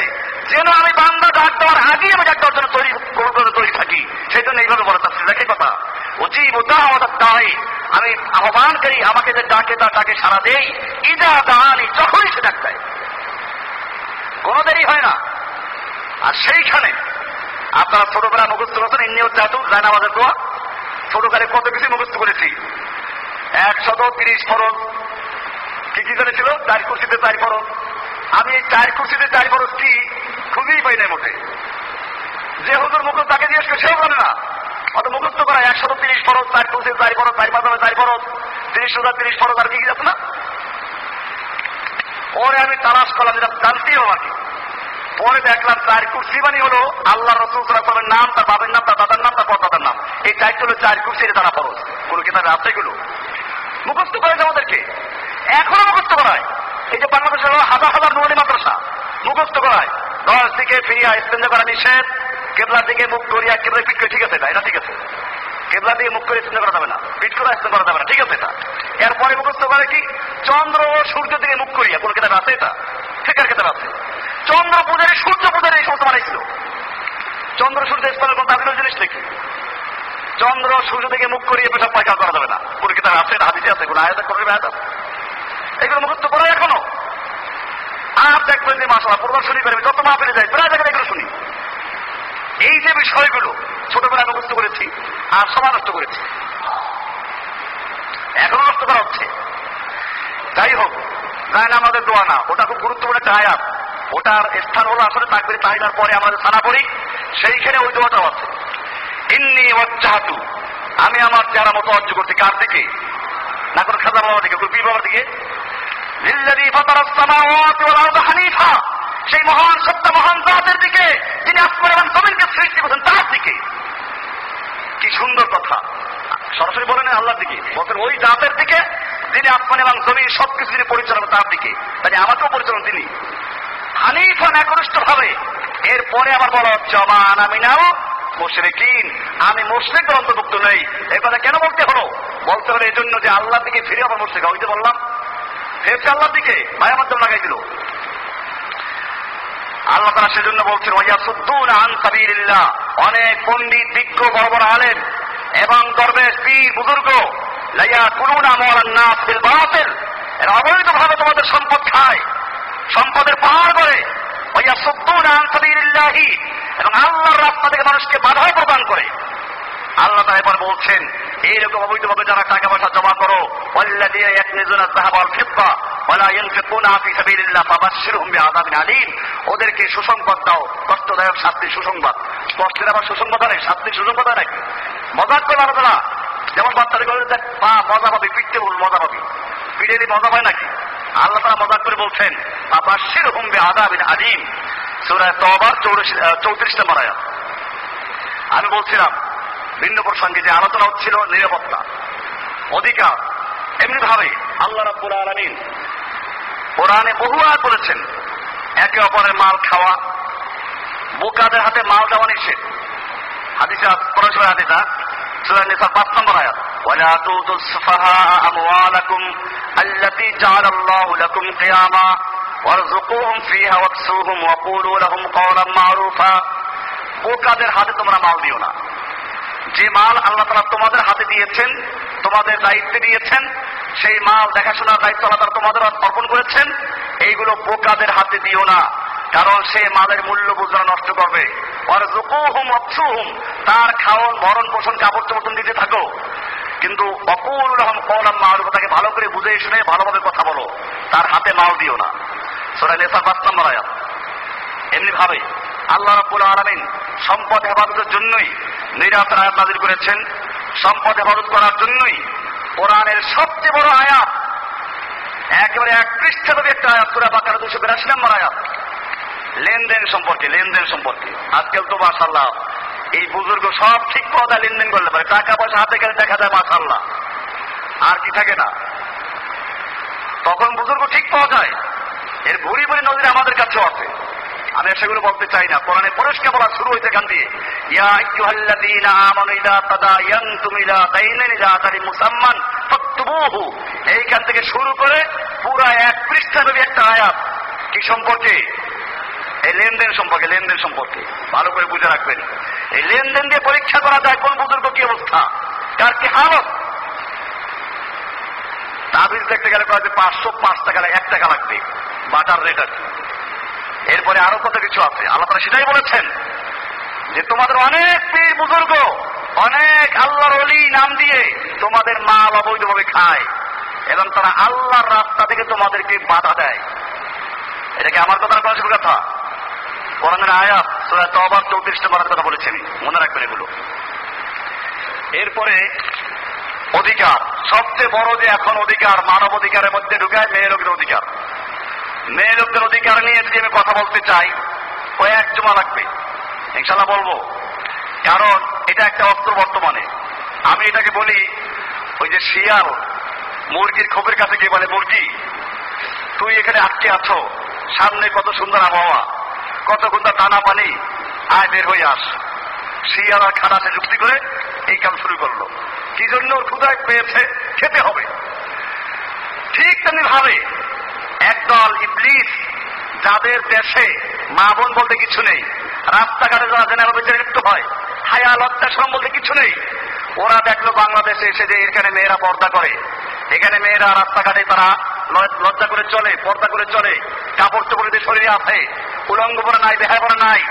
যেন আমি বান্দা ডাক দেওয়ার আগেই আমি ডাক দেওয়ার জন্য তৈরি করে তৈরি থাকি। সেই জন্য এইভাবে বলা যাচ্ছে দেখে কথা। উচিত আমাদের তাই আমি আহ্বানকারী আমাকে যে ডাকে তার ডাকে সারা দেই। ইদা দাহানি যখনই সে ডাক দেয়। কোনো দেরি হয় না। আর সেইখানে আপনারা ছোটবেলা মুখস্থ করেছেন, ইন্নি জাদু জায়নামাজের দোয়া। ছোটকালে কত কিছু মুখস্থ করেছি। একশত তিরিশ ফরজ। কি কি করেছিল চার কুর্সিতে চার ফরজ। আমি এই চার কুর্সিতে চার ফরজ কি খুবই পাই নাই মোটে যে হুজুর মুখস্থ তাকে জিজ্ঞেস করে, সেও জানে না। অত মুখস্থ করা একশত তিরিশ ফরজ, চার কুর্সিতে চার ফরজ, চার মাধ্যমে চার ফরজ, তিরিশ হাজার তিরিশ ফরজ আর কি কি যাচ্ছে না? পরে আমি তালাশ করলাম, যেটা জানতেই হবে আর কি পরে দেখলাম চার কুর্সি বানি হলো আল্লাহ রসুল সাল্লামের নাম, তার বাবার নাম, তার দাদার নাম, তার পরদাদার নাম। এই চারটি হলো চার কুর্সির তারা ফরজ। কোনো কি তার রাস্তায়গুলো মুখস্থ করেছে আমাদেরকে। এখনও মুখস্থ করায়। এই যে বাংলাদেশের হাজার হাজার নুয়ানি মাদ্রাসা, মুখস্থ করায়। দশ দিকে ফিরিয়া স্টেঞ্জ করা নিষেধ, কেবলার দিকে মুখ করিয়া কেবলা পিট করে ঠিক আছে, এটা ঠিক আছে। কেবলা দিয়ে মুখ করে স্টেঞ্জ করা যাবে না পিট করে স্টেঞ্জ করা যাবে না, ঠিক আছে এটা। এরপরে মুখস্থ করে কি? চন্দ্র ও সূর্য দিকে মুখ করিয়া, কোন কেতাব আছে এটা? ফেকার কেতাব আছে। চন্দ্র পূজারে, সূর্য পূজারে এই সমস্ত বানাইছিল। চন্দ্র, সূর্য স্তরের কোন দাবির জিনিস নাকি? চন্দ্র সূর্য থেকে মুখ করিয়ে পেশাব পায়খানা করা যাবে না। কোন কিতাব আছে হাদিসে আছে, কোন আয়াত করবে আয়াত এগুলো মুখস্থ করা এখনও। আর দেখবেন যে মাসালা পূর্ব শুনি পারবে যত মা পেরে যায় প্রায় জায়গায় এগুলো শুনি। এই যে বিষয়গুলো, ছোটবেলায় মুখস্থ করেছি, আর সমানস্থ করেছি। এখনও নষ্ট করা হচ্ছে। যাই হোক না আমাদের দোয়া না, ওটা খুব গুরুত্বপূর্ণ একটা আয়াত। ওটার স্থান হলো আসলে তাকবির তাহিদার পরে আমাদের সানা পড়ি, সেইখানে ওই দোয়াটাও আছে। ইন্নি ওয়াজ্জাহাতু। আমি আমার চেহারা মতো অর্জ করছি কার দিকে? না কোনো খাজা বাবার দিকে, কোনো পীর বাবার দিকে? লিল্লাযী ফাতারাস সামাওয়াতি ওয়াল হানিফা। সেই মহান সত্য মহান জাতের দিকে, যিনি আসমান এবং জমিনকে সৃষ্টি করেছেন, তার দিকে। কি সুন্দর কথা। সরাসরি বলেন আল্লাহর দিকে। বলছেন, ওই জাতের দিকে, যিনি আসমান এবং জমিন সবকিছু যিনি পরিচালনা তার দিকে। তাই আমাকেও পরিচালনা তিনি। হানিফান একনিষ্ঠ ভাবে এরপরে আবার বলা হচ্ছে, অমান আমি নাও মুশরিকিন আমি মুশরিকদের অন্তর্ভুক্ত নেই। এই কথা কেন বলতে হলো? বলতে হলো এই জন্য যে আল্লাহ দিকে ফিরে আবার মুশরিক যে বললাম। ফেরছে আল্লাহর দিকে ভাই আমার জন্য লাগাই দিল। আল্লাহ তারা সেজন্য বলছেন, ওয়া সুদ্দুন আন সাবিলিল্লাহ। অনেক পণ্ডিত, বিজ্ঞ, বড় বড় আলেম এবং দরবেশ, পীর, বুজুর্গ, লাইয়া কুলুনা মাওলান নাস বিল বাতিল, এরা অবৈধভাবে তোমাদের সম্পদ খায়, সম্পদের পাহাড় করে ওয়া সুদ্দুন আন সাবিলিল্লাহি। এবং আল্লাহর রাস্তা থেকে মানুষকে বাধা প্রদান করে। আল্লাহ তারা এবার বলছেন, এইরকম অবৈধভাবে যারা টাকা পয়সা জমা করো ওদেরকে সুসংবাদ দাও, কষ্টদায়ক শাস্তি সুসংবাদ। কষ্টের আবার সুসংবাদ নেই শাস্তি সুসংবাদ নাকি মজাক করে আলোচনা যেমন বাচ্চাদের পা মজা পাবি পিঠতে বল মজা পাবি। পিঠে মজা পায় নাকি? আল্লাহ তারা মজাক করে বলছেন, ফাবাশশিরহুম আদাবিন আলীম। সূরা তওবার 34 নম্বর আয়াত আমি বলছিলাম ভিন্ন প্রসঙ্গে যে আলোচনা হচ্ছিল নিরাপত্তা অধিকার এমনি ভাবে আল্লাহ রাব্বুল আলামিন কোরআনে বহুবার বলেছেন একে অপরের মাল খাওয়া বোকাদের হাতে মাল দেওয়া নিষেধ হাদিসা পরস্পর হাদিসা সূরা নিসা 5 নম্বর আয়াত ولا تؤتوا السفهاء أموالكم التي جعل الله لكم قياما ওয়ারজুকুহুম ফিহা ওয়াকসুহুম ওয়াকুলু লাহুম কওলাম মারুফা। বোকাদের হাতে তোমরা মাল দিও না। যে মাল আল্লাহ তালা তোমাদের হাতে দিয়েছেন, তোমাদের দায়িত্বে দিয়েছেন, সেই মাল দেখাশোনার দায়িত্ব আল্লাহ তালা তোমাদের অর্পণ করেছেন, এইগুলো বোকাদের হাতে দিও না। কারণ সে মালের মূল্য বুঝরা নষ্ট করবে। তার খাওয়ন মরণ পোষণ কাপড় চোপড় দিতে থাকো। কিন্তু অকুল রহম কলাম মারুফ, তাকে ভালো করে বুঝে শুনে, ভালোভাবে কথা বলো। তার হাতে মাল দিও না। সোরা নেশা পাঁচ নম্বর আয়াত। এমনি ভাবে আল্লাহ রাব্বুল আলামিন সম্পদ হেফাজতের জন্যই নিরাপদ আয়াত নাজির করেছেন। সম্পদ হেফাজত করার জন্যই কোরআনের সবচেয়ে বড় আয়াত, একেবারে এক পৃষ্ঠা দেবে একটা আয়াত, সুরা বাকারা দুশো বিরাশি নম্বর আয়াত। লেনদেন সম্পর্কে লেনদেন সম্পর্কে। আজকাল তো মাশাল্লাহ এই বুজুর্গ সব ঠিক কথা লেনদেন করতে পারে। টাকা পয়সা হাতে গেলে দেখা যায় মাশাল্লাহ আর কি থাকে না? তখন বুজুর্গ ঠিক পাওয়া যায়। এর ভুরি ভুরি নদীর আমাদের কাছেও আছে। আমি সেগুলো বলতে চাই না। কোরআনে পরিষ্কার বলা শুরু হয়েছে এখান দিয়ে ইয়া আইয়ুহাল্লাযীনা আমানু ইযা তাদায়ানতুম ইলা দাইনিন ইলা আজালিন মুসাম্মান ফাকতুবুহু। এইখান থেকে শুরু করে পুরো এক পৃষ্ঠা ব্যাপী একটা আয়াত। কি সম্পর্কে? এই লেনদেন সম্পর্কে লেনদেন সম্পর্কে। ভালো করে বুঝে রাখবেন। এই লেনদেন দিয়ে পরীক্ষা করা যায় কোন বুজুর্গ কি অবস্থা? কার কি হালত? তাবিজ দেখতে গেলে পাঁচশো পাঁচ টাকা, এক টাকা লাগবে। বাটার রেট আছে এরপরে আরও কত কিছু আছে? আল্লাহ তারা সেটাই বলেছেন যে, তোমাদের অনেক পীর বুজুর্গ, অনেক আল্লাহর অলি নাম দিয়ে তোমাদের মাল অবৈধভাবে খায়। এবং তারা আল্লাহর রাস্তা থেকে তোমাদেরকে বাধা দেয়। এটা কি আমার কথা না কথা? কোরআনের আয়াত, সুরা তবার চৌত্রিশ নম্বর কথা বলেছেন। মনে রাখবেন এগুলো। এরপরে অধিকার, সবচেয়ে বড় যে এখন অধিকার, মানব অধিকারের মধ্যে ঢুকায় মেয়ে লোকের অধিকার। মেয়ে লোকদের অধিকার নিয়ে যদি আমি কথা বলতে চাই কয়েক জমা লাগবে। ইনশাল্লাহ বলব। কারণ এটা একটা অস্ত্র বর্তমানে। আমি এটাকে বলি ওই যে শিয়াল, মুরগির খোপের কাছে গিয়ে বলে, মুরগি, তুই এখানে আটকে আছো। সামনে কত সুন্দর আবহাওয়া, কত ঘণ্টা টানা পানি। আয়, বের হয়ে আস। শিয়াল আর খানাতে যুক্তি করে এই কাম শুরু করল। কি জন্য ক্ষুদায় পেয়েছে, খেতে হবে। ঠিক তেমনি ভাবে একদল ইবলিস যাদের দেশে মা বোন বলতে কিছু নেই, রাস্তাঘাটে যারা জেনারেল বিচারে লিপ্ত হয়, হায়া লজ্জা শ্রম বলতে কিছু নেই। ওরা দেখল বাংলাদেশে এসে যে এখানে মেয়েরা পর্দা করে। এখানে মেয়েরা রাস্তাঘাটে তারা লজ্জা করে চলে, পর্দা করে চলে, কাপড় চোপড় শরীরে আছে উলঙ্গ পরে নাই, বেহায় পরে নাই।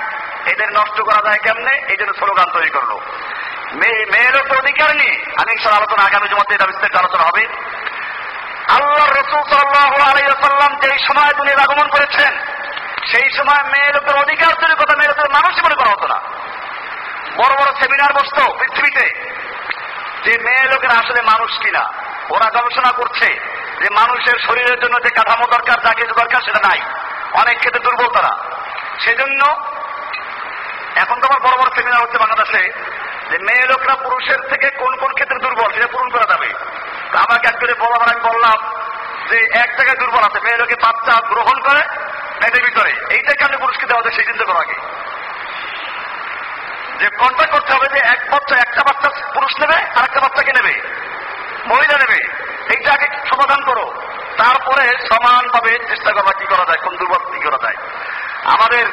এদের নষ্ট করা যায় কেমনে? এই জন্য স্লোগান তৈরি করল। মেয়ের উপর অধিকার নিয়ে আমি সব আলোচনা আগামী জমাতে এটা বিস্তারিত আলোচনা হবে। আল্লাহ রসুল সাল্লাম যেই সময় দুনিয়ার আগমন করেছেন, সেই সময় মেয়ে লোকের অধিকার তৈরি কথা মেয়ে লোকের মানুষই মনে করা হতো না। বড় বড় সেমিনার বসতো পৃথিবীতে যে মেয়ে লোকের আসলে মানুষ কিনা। ওরা গবেষণা করছে যে মানুষের শরীরের জন্য যে কাঠামো দরকার, যা কিছু দরকার, সেটা নাই। অনেক ক্ষেত্রে দুর্বল তারা। সেজন্য এখন তো আমার বড় বড় সেমিনার হচ্ছে বাংলাদেশে যে মেয়ে লোকরা পুরুষের থেকে কোন কোন ক্ষেত্রে দুর্বল, সেটা পূরণ করা যাবে। আমাকে একজনে বলাবার আমি বললাম যে এক জায়গায় দুর্বল আছে, মেয়ে লোকে বাচ্চা গ্রহণ করে পেটের ভিতরে। এইটা কেন পুরুষকে দেওয়া যায় সেই চিন্তা করা আগে? যে কন্ট্যাক্ট করতে হবে যে এক বাচ্চা, একটা বাচ্চা পুরুষ নেবে, আর একটা বাচ্চাকে নেবে? মহিলা নেবে। এইটা আগে সমাধান করো। তারপরে সমানভাবে চেষ্টা করবা কি করা যায়, কোন দুর্বল কি করা যায়। আমাদের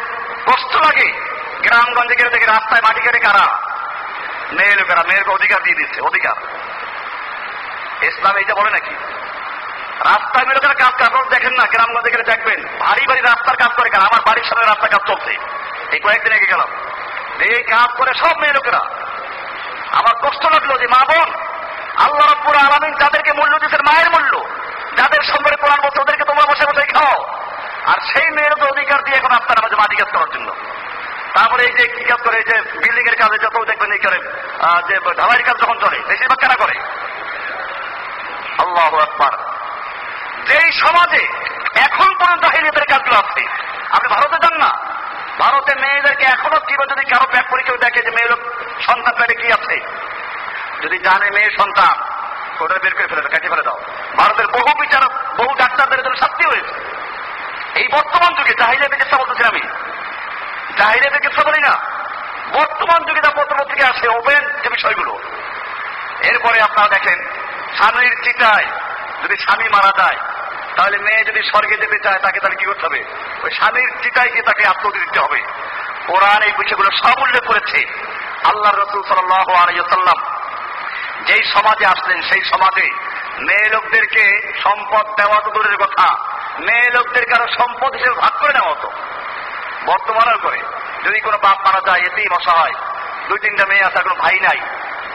কষ্ট লাগে, গ্রামগঞ্জে গেলে দেখে রাস্তায় মাটি কেটে কারা? মেয়ে লোকেরা, মেয়েকে অধিকার দিয়ে দিচ্ছে, অধিকার। ইসলাম এইটা বলে নাকি? রাস্তায় লোকেরা কাজ কাজ দেখেন না, গ্রামগঞ্জে গেলে দেখবেন, ভারী ভারী রাস্তার কাজ করে কারা আমার বাড়ির সামনে রাস্তার কাজ চলছে। এই কয়েকদিন আগে গেলাম। এই কাজ করে সব মেয়ে লোকেরা। আমার কষ্ট লাগল যে মা বোন, আল্লাহ রব্বুর আলমিন যাদেরকে মূল্য দিচ্ছেন মায়ের মূল্য, যাদের সম্পর্কে কোরআন বলছে ওদেরকে তোমরা বসে বসে খাও। আর সেই মেয়ের অধিকার দিয়ে এখন আপনার আমাদের মাটি কাজ করার জন্য। তারপরে এই যে কি কাজ করে, এই যে বিল্ডিং এর কাজে যত দেখবেন এই করে যে ঢালাইয়ের কাজ যখন চলে, বেশিরভাগ কেনা করে? আল্লাহ যেই সমাজে এখন পর্যন্ত জাহিলিয়াতের কাজগুলো আছে, আপনি ভারতে যান না? ভারতে মেয়েদেরকে এখনও কি যদি কারও ব্যাগ পরীক্ষা দেখে যে মেয়ের সন্তান পেটে কি আছে? যদি জানে মেয়ে সন্তান, ওটা বের করে ফেলে কেটে ফেলে দাও। ভারতের বহু বিচার বহু ডাক্তারদের জন্য শাস্তি হয়েছে। এই বর্তমান যুগে জাহিলিয়া চিকিৎসা বলতেছি আমি। জাহিলিয়া চিকিৎসা বলি না। বর্তমান যুগে যা পত্রপত্রিকা আসে ওপেন যে বিষয়গুলো। এরপরে আপনারা দেখেন স্বামীর চিতায় যদি স্বামী মারা যায়, তাহলে মেয়ে যদি স্বর্গে যেতে চায়, তাকে তাহলে কি করতে হবে? ওই স্বামীর চিতায় গিয়ে তাকে আত্মহত্যা দিতে হবে। কোরআন এই বিষয়গুলো সব উল্লেখ করেছে। আল্লাহ রসুল সাল্লাহ যেই সমাজে আসলেন, সেই সমাজে মেয়ে লোকদেরকে সম্পদ দেওয়া তো দূরের কথা। মেয়ে লোকদেরকে আরও সম্পদ হিসেবে ভাগ করে নেওয়া হতো। বর্তমানেও করে। যদি কোনো বাপ মারা যায়, এতেই বসা হয়। দুই তিনটা মেয়ে আছে কোনো ভাই নাই।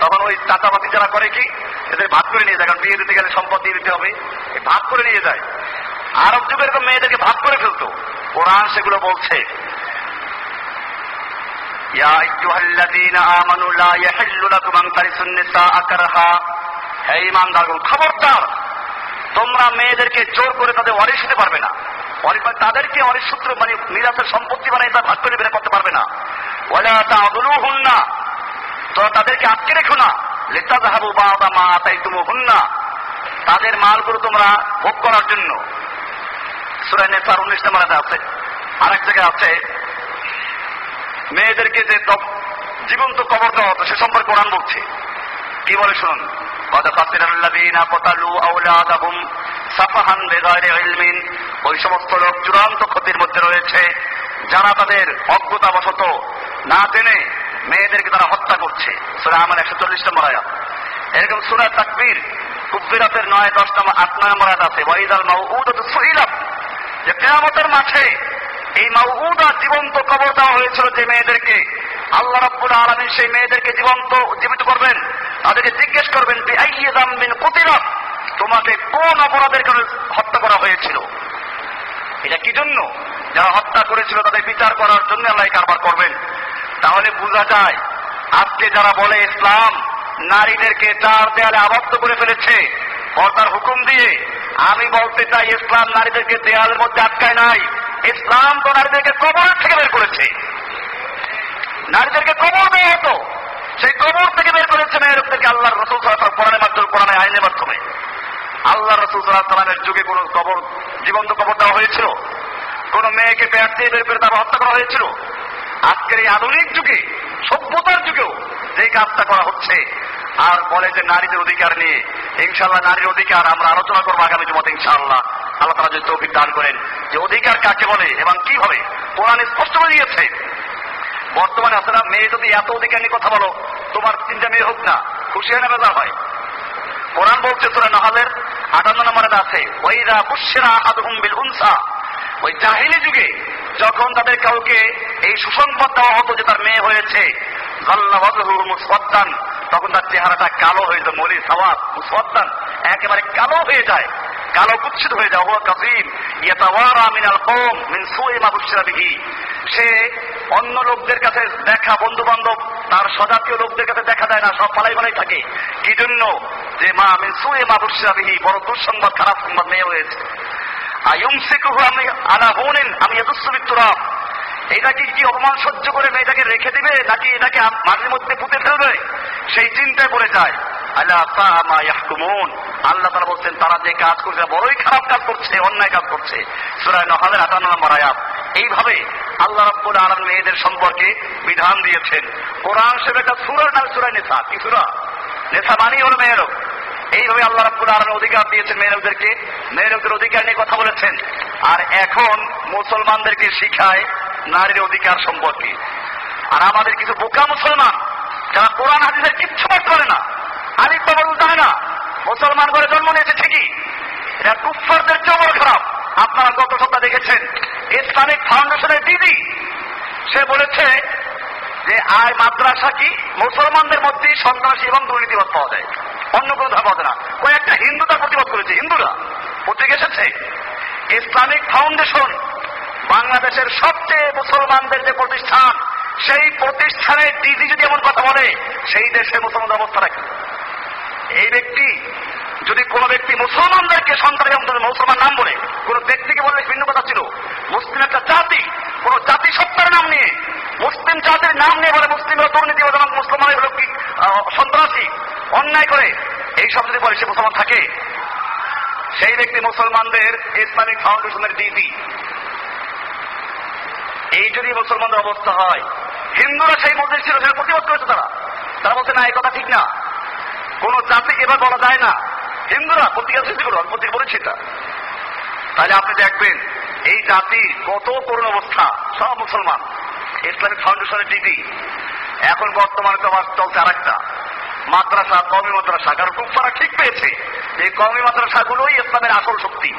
তখন ওই চাচাবাতি যারা করে কি? এদের ভাগ করে নিয়ে যায়, কারণ বিয়ে দিতে গেলে সম্পত্তি দিয়ে দিতে হবে। ভাগ করে নিয়ে যায়। আরব যুগে এরকম মেয়েদেরকে ভাগ করে ফেলতো। কোরআন সেগুলো বলছে, ইয়া আইয়ুহাল্লাযীনা আমানু লা ইয়াহিল্লু লাকুম আন তারিসুন নিসাআ কারহা হে ঈমানদারগণ খবরদার! তোমরা মেয়েদেরকে জোর করে তাদের ওয়ারিশ হতে পারবে না। মানে তাদেরকে অনেক সূত্র মানে মিরাসের সম্পত্তি মানে তারা ভাগ করে বের করতে পারবে না। ওয়ালা তা'দুলুহুন্না তো তাদেরকে আটকে রেখো না। লেতা জাহাবু বা মা তাই তুমি হুন না তাদের মালগুলো তোমরা ভোগ করার জন্য। সুরাই নেতার উনিশ নম্বর আছে। আর এক জায়গায় আছে, মেয়েদেরকে যে জীবন্ত কবর দেওয়া হতো, সে সম্পর্কে কোরআন বলছে। কি বলে শুনুন? ওই সমস্ত লোক চূড়ান্ত ক্ষতির মধ্যে রয়েছে। যারা তাদের অজ্ঞতাবশত না জেনে মেয়েদেরকে তারা হত্যা করছে। সুরা আমার একশো চল্লিশ নম্বর এরকম সুরা তাকবীর, কুব্বিরাতের নয়, দশ নম্বর, আট নম্বর আয়াত আছে। ওয়াইদাল মাউদ সহিলাম যে কেয়ামতের মাঠে এই মাউদা জীবন্ত কবর দেওয়া হয়েছিল যে মেয়েদেরকে, আল্লাহ রব্বুল আলমী সেই মেয়েদেরকে জীবন্ত, জীবিত করবেন। তাদেরকে জিজ্ঞেস করবেন যে আইয়ে দামবিন কুতিরাত তোমাকে কোন অপরাধের কারণে হত্যা করা হয়েছিল? এটা কি জন্য? যারা হত্যা করেছিল, তাদের বিচার করার জন্য আল্লাহ কারবার করবেন। তাহলে বোঝা যায়, আজকে যারা বলে ইসলাম, নারীদেরকে চার দেয়ালে আবদ্ধ করে ফেলেছে পর্দার হুকুম দিয়ে আমি বলতে চাই, ইসলাম নারীদেরকে দেয়ালের মধ্যে আটকায় নাই। ইসলাম তো নারীদেরকে কবর থেকে বের করেছে। নারীদেরকে কবর দেওয়া হতো। সেই কবর থেকে বের করেছে মেয়েদেরকে আল্লাহ রসুল সাল্লাহ কোরআনের মাধ্যমে কোরআনে আইনের মাধ্যমে। আল্লাহ রসুল সাল্লাহ সাল্লামের যুগে কোন কবর, জীবন্ত কবর দেওয়া হয়েছিল? কোন মেয়েকে পেয়ার দিয়ে বের করে তারা হত্যা করা হয়েছিল? আজকের এই আধুনিক যুগে, সভ্যতার যুগেও যে কাজটা করা হচ্ছে, আর বলে যে নারীদের অধিকার নিয়ে ইনশাল্লাহ নারীর অধিকার আমরা আলোচনা করব আগামী জমাতে, ইনশাআল্লাহ। আল্লাহ তারা যদি তৌফিক দান করেন, যে অধিকার কাকে বলে এবং কীভাবে, কোরআন স্পষ্ট বলে দিয়েছে। বর্তমানে আপনারা মেয়ে যদি এত অধিকার নিয়ে কথা বলো, তোমার তিনটা মেয়ে হোক না, খুশি হয় না বেজা হয়। কোরআন বলছে তোরা নাহালের আটান্ন নম্বরে আছে ওইরা পুষ্যেরা আদহুম বিল উনসা। ওই জাহিলি যুগে যখন তাদের কাউকে এই সুসংবাদ দেওয়া হতো যে তার মেয়ে হয়েছে মুসওয়াদ্দান, তখন তার চেহারাটা কালো হয়ে যায় মলি সাওয়াত মুসওয়াদ্দান একেবারে কালো হয়ে যায়, কালো কুচ্ছিত হয়ে যাও হুয়া কাসিম ইয়াতাওয়ারা মিনাল কওম মিন সুই মা বুশরা সে অন্য লোকদের কাছে দেখা বন্ধু বান্ধব তার সজাতীয় লোকদের কাছে দেখা যায় না, সব পালাই পালাই থাকে। কি জন্য? যে মা, মিন সুই মা বুশরা বিহি, বড় দুঃসংবাদ, খারাপ সংবাদ মেয়ে হয়েছে। আমি আলা হুনিন আমি ইয়াদুসসু এটাকে কি অপমান সহ্য করে মেয়েটাকে রেখে দিবে, নাকি এটাকে মাটির মধ্যে পুঁতে ফেলবে? সেই চিন্তায় পড়ে যায়। আল্লাহ আল্লাহ তারা বলছেন, তারা যে কাজ করছে, বড়ই খারাপ কাজ করছে, অন্যায় কাজ করছে। সুরায় নহাদের আটান্ন নম্বর আয়াত। এইভাবে আল্লাহ রব্বুল আলম মেয়েদের সম্পর্কে বিধান দিয়েছেন। কোরআন সেটা সুরার নাম সুরায় নেশা কি সুরা? নেশা মানি হল মেয়েরও। এইভাবে আল্লাহ রাব্বুল আলমের অধিকার দিয়েছেন মেয়েরদের মেয়েরদের অধিকার নিয়ে কথা বলেছেন। আর এখন মুসলমানদেরকে শিখায় নারীর অধিকার সম্পর্কে। আর আমাদের কিছু বোকা মুসলমান, যারা কোরআন, হাদিসের কিচ্ছু পড়তে পারে না আলিফ বাবুল জানে না, মুসলমান করে জন্ম নিয়েছে ঠিকই। এটা কুফারদের চেয়েও খারাপ। আপনারা গত সপ্তাহ দেখেছেন, ইসলামিক ফাউন্ডেশনের দিদি, সে বলেছে যে, আয় মাদ্রাসা কি? মুসলমানদের মধ্যেই সন্ত্রাসী এবং দুর্নীতিবাদ পাওয়া যায়। অন্য কোনো ধর্ম না কয়েকটা হিন্দু তার প্রতিবাদ করেছে। হিন্দুরা পত্রিকা এসেছে। ইসলামিক ফাউন্ডেশন বাংলাদেশের সবচেয়ে মুসলমানদের যে প্রতিষ্ঠান, সেই প্রতিষ্ঠানে দিদি যদি এমন কথা বলে, সেই দেশে মুসলমান অবস্থা রাখে এই ব্যক্তি যদি কোনো ব্যক্তি মুসলমানদেরকে সন্তান মুসলমান নাম বলে, কোন ব্যক্তিকে বললে ভিন্ন কথা ছিল। মুসলিম একটা জাতি, কোন জাতি সত্তার নাম নিয়ে, মুসলিম জাতির নাম নিয়ে বলে মুসলিমরা দুর্নীতি মুসলমানের হলো কি সন্ত্রাসী। অন্যায় করে। এই সব যদি বলে সে মুসলমান থাকে। সেই ব্যক্তি মুসলমানদের ইসলামিক ফাউন্ডেশনের দিদি এই যদি মুসলমানদের অবস্থা হয়, হিন্দুরা সেই মধ্যে ছিল, সেটা প্রতিবাদ করেছে তারা। তারা বলছে, না, এই কথা ঠিক না। কোন জাতিকে এবার বলা যায় না। হিন্দুরা প্রতিকার সৃষ্টি করো পত্রিকা বলেছি এটা। তাহলে আপনি দেখবেন, এই জাতি কত করুণ অবস্থা, সব মুসলমান। ইসলামিক ফাউন্ডেশনের দিদি এখন বর্তমানে তো আমার চলছে আর একটা মাদ্রাসা কমি মাদ্রাসা, কারণ কুফারা ঠিক পেয়েছে এই কমি মাদ্রাসা গুলোই ইসলামের আসল শক্তি।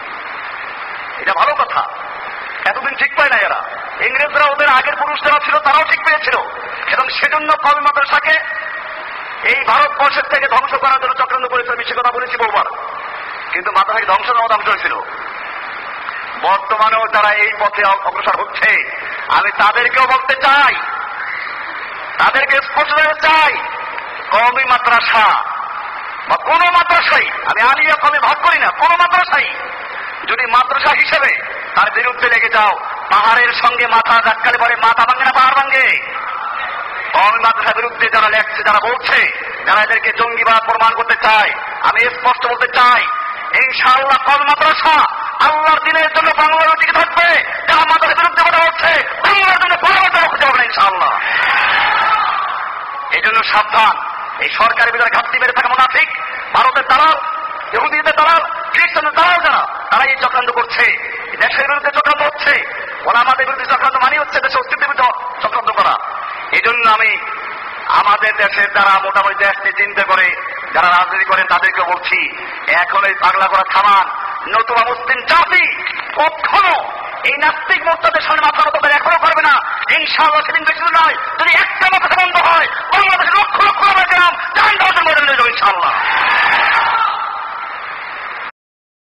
এটা ভালো কথা। এতদিন ঠিক পায় না এরা। ইংরেজরা ওদের আগের পুরুষ যারা ছিল, তারাও ঠিক পেয়েছিল। এবং সেজন্য কমি মাদ্রাসাকে এই ভারতবর্ষের থেকে ধ্বংস করার জন্য চক্রান্ত করেছিল। আমি সে কথা বলেছি বহুবার। কিন্তু মাদ্রাসাকে ধ্বংস নেওয়া ধ্বংস হয়েছিল। বর্তমানেও যারা এই পথে অগ্রসর হচ্ছে, আমি তাদেরকেও বলতে চাই। তাদেরকে স্পষ্ট চাই। কমি মাদ্রাসা বা কোন মাদ্রাসাই, আমি আলিয়া কমে ভাগ করি না, কোন মাদ্রাসাই যদি মাদ্রাসা হিসেবে তার বিরুদ্ধে লেগে যাও, পাহাড়ের সঙ্গে মাথা ধাক্কালে পরে মাথা ভাঙে না, পাহাড় ভাঙে? কমি মাদ্রাসার বিরুদ্ধে যারা লেখছে, যারা বলছে, যারা এদেরকে জঙ্গিবাদ প্রমাণ করতে চায়, আমি স্পষ্ট বলতে চাই, ইনশাআল্লাহ কম মাদ্রাসা আল্লাহর দিনের জন্য বাংলার দিকে থাকবে, যারা মাদ্রাসার বিরুদ্ধে কথা বলছে, বাংলার জন্য পরামর্শ খুঁজে হবে না, ইনশাআল্লাহ। এই জন্য সাবধান। এই সরকারের ভিতরে ঘাটতি মেরে থাকা ঠিক ভারতের দালাল, ইহুদিদের দালাল, খ্রিস্টানদের দালাল যারা তারা এই চক্রান্ত করছে। দেশের বিরুদ্ধে চক্রান্ত হচ্ছে। ওরা আমাদের বিরুদ্ধে চক্রান্ত মানি হচ্ছে দেশের অস্তিত্বের বিরুদ্ধে চক্রান্ত করা। এই জন্য আমি আমাদের দেশের যারা মোটামুটি দেশ নিয়ে চিন্তা করে, যারা রাজনীতি করেন, তাদেরকে বলছি, এখন এই পাগলা করা থামান নতুন মুসলিম জাতি কখনো এই নাস্তিক মোর্তাদের সামনে মাথা মতো এখনও করবে না। এই ইনশাআল্লাহ সেদিন বেশি নয় যদি একটা মাথা বন্ধ হয় বাংলাদেশের লক্ষ লক্ষ গ্রাম জাহান মধ্যে ইনশাআল্লাহ।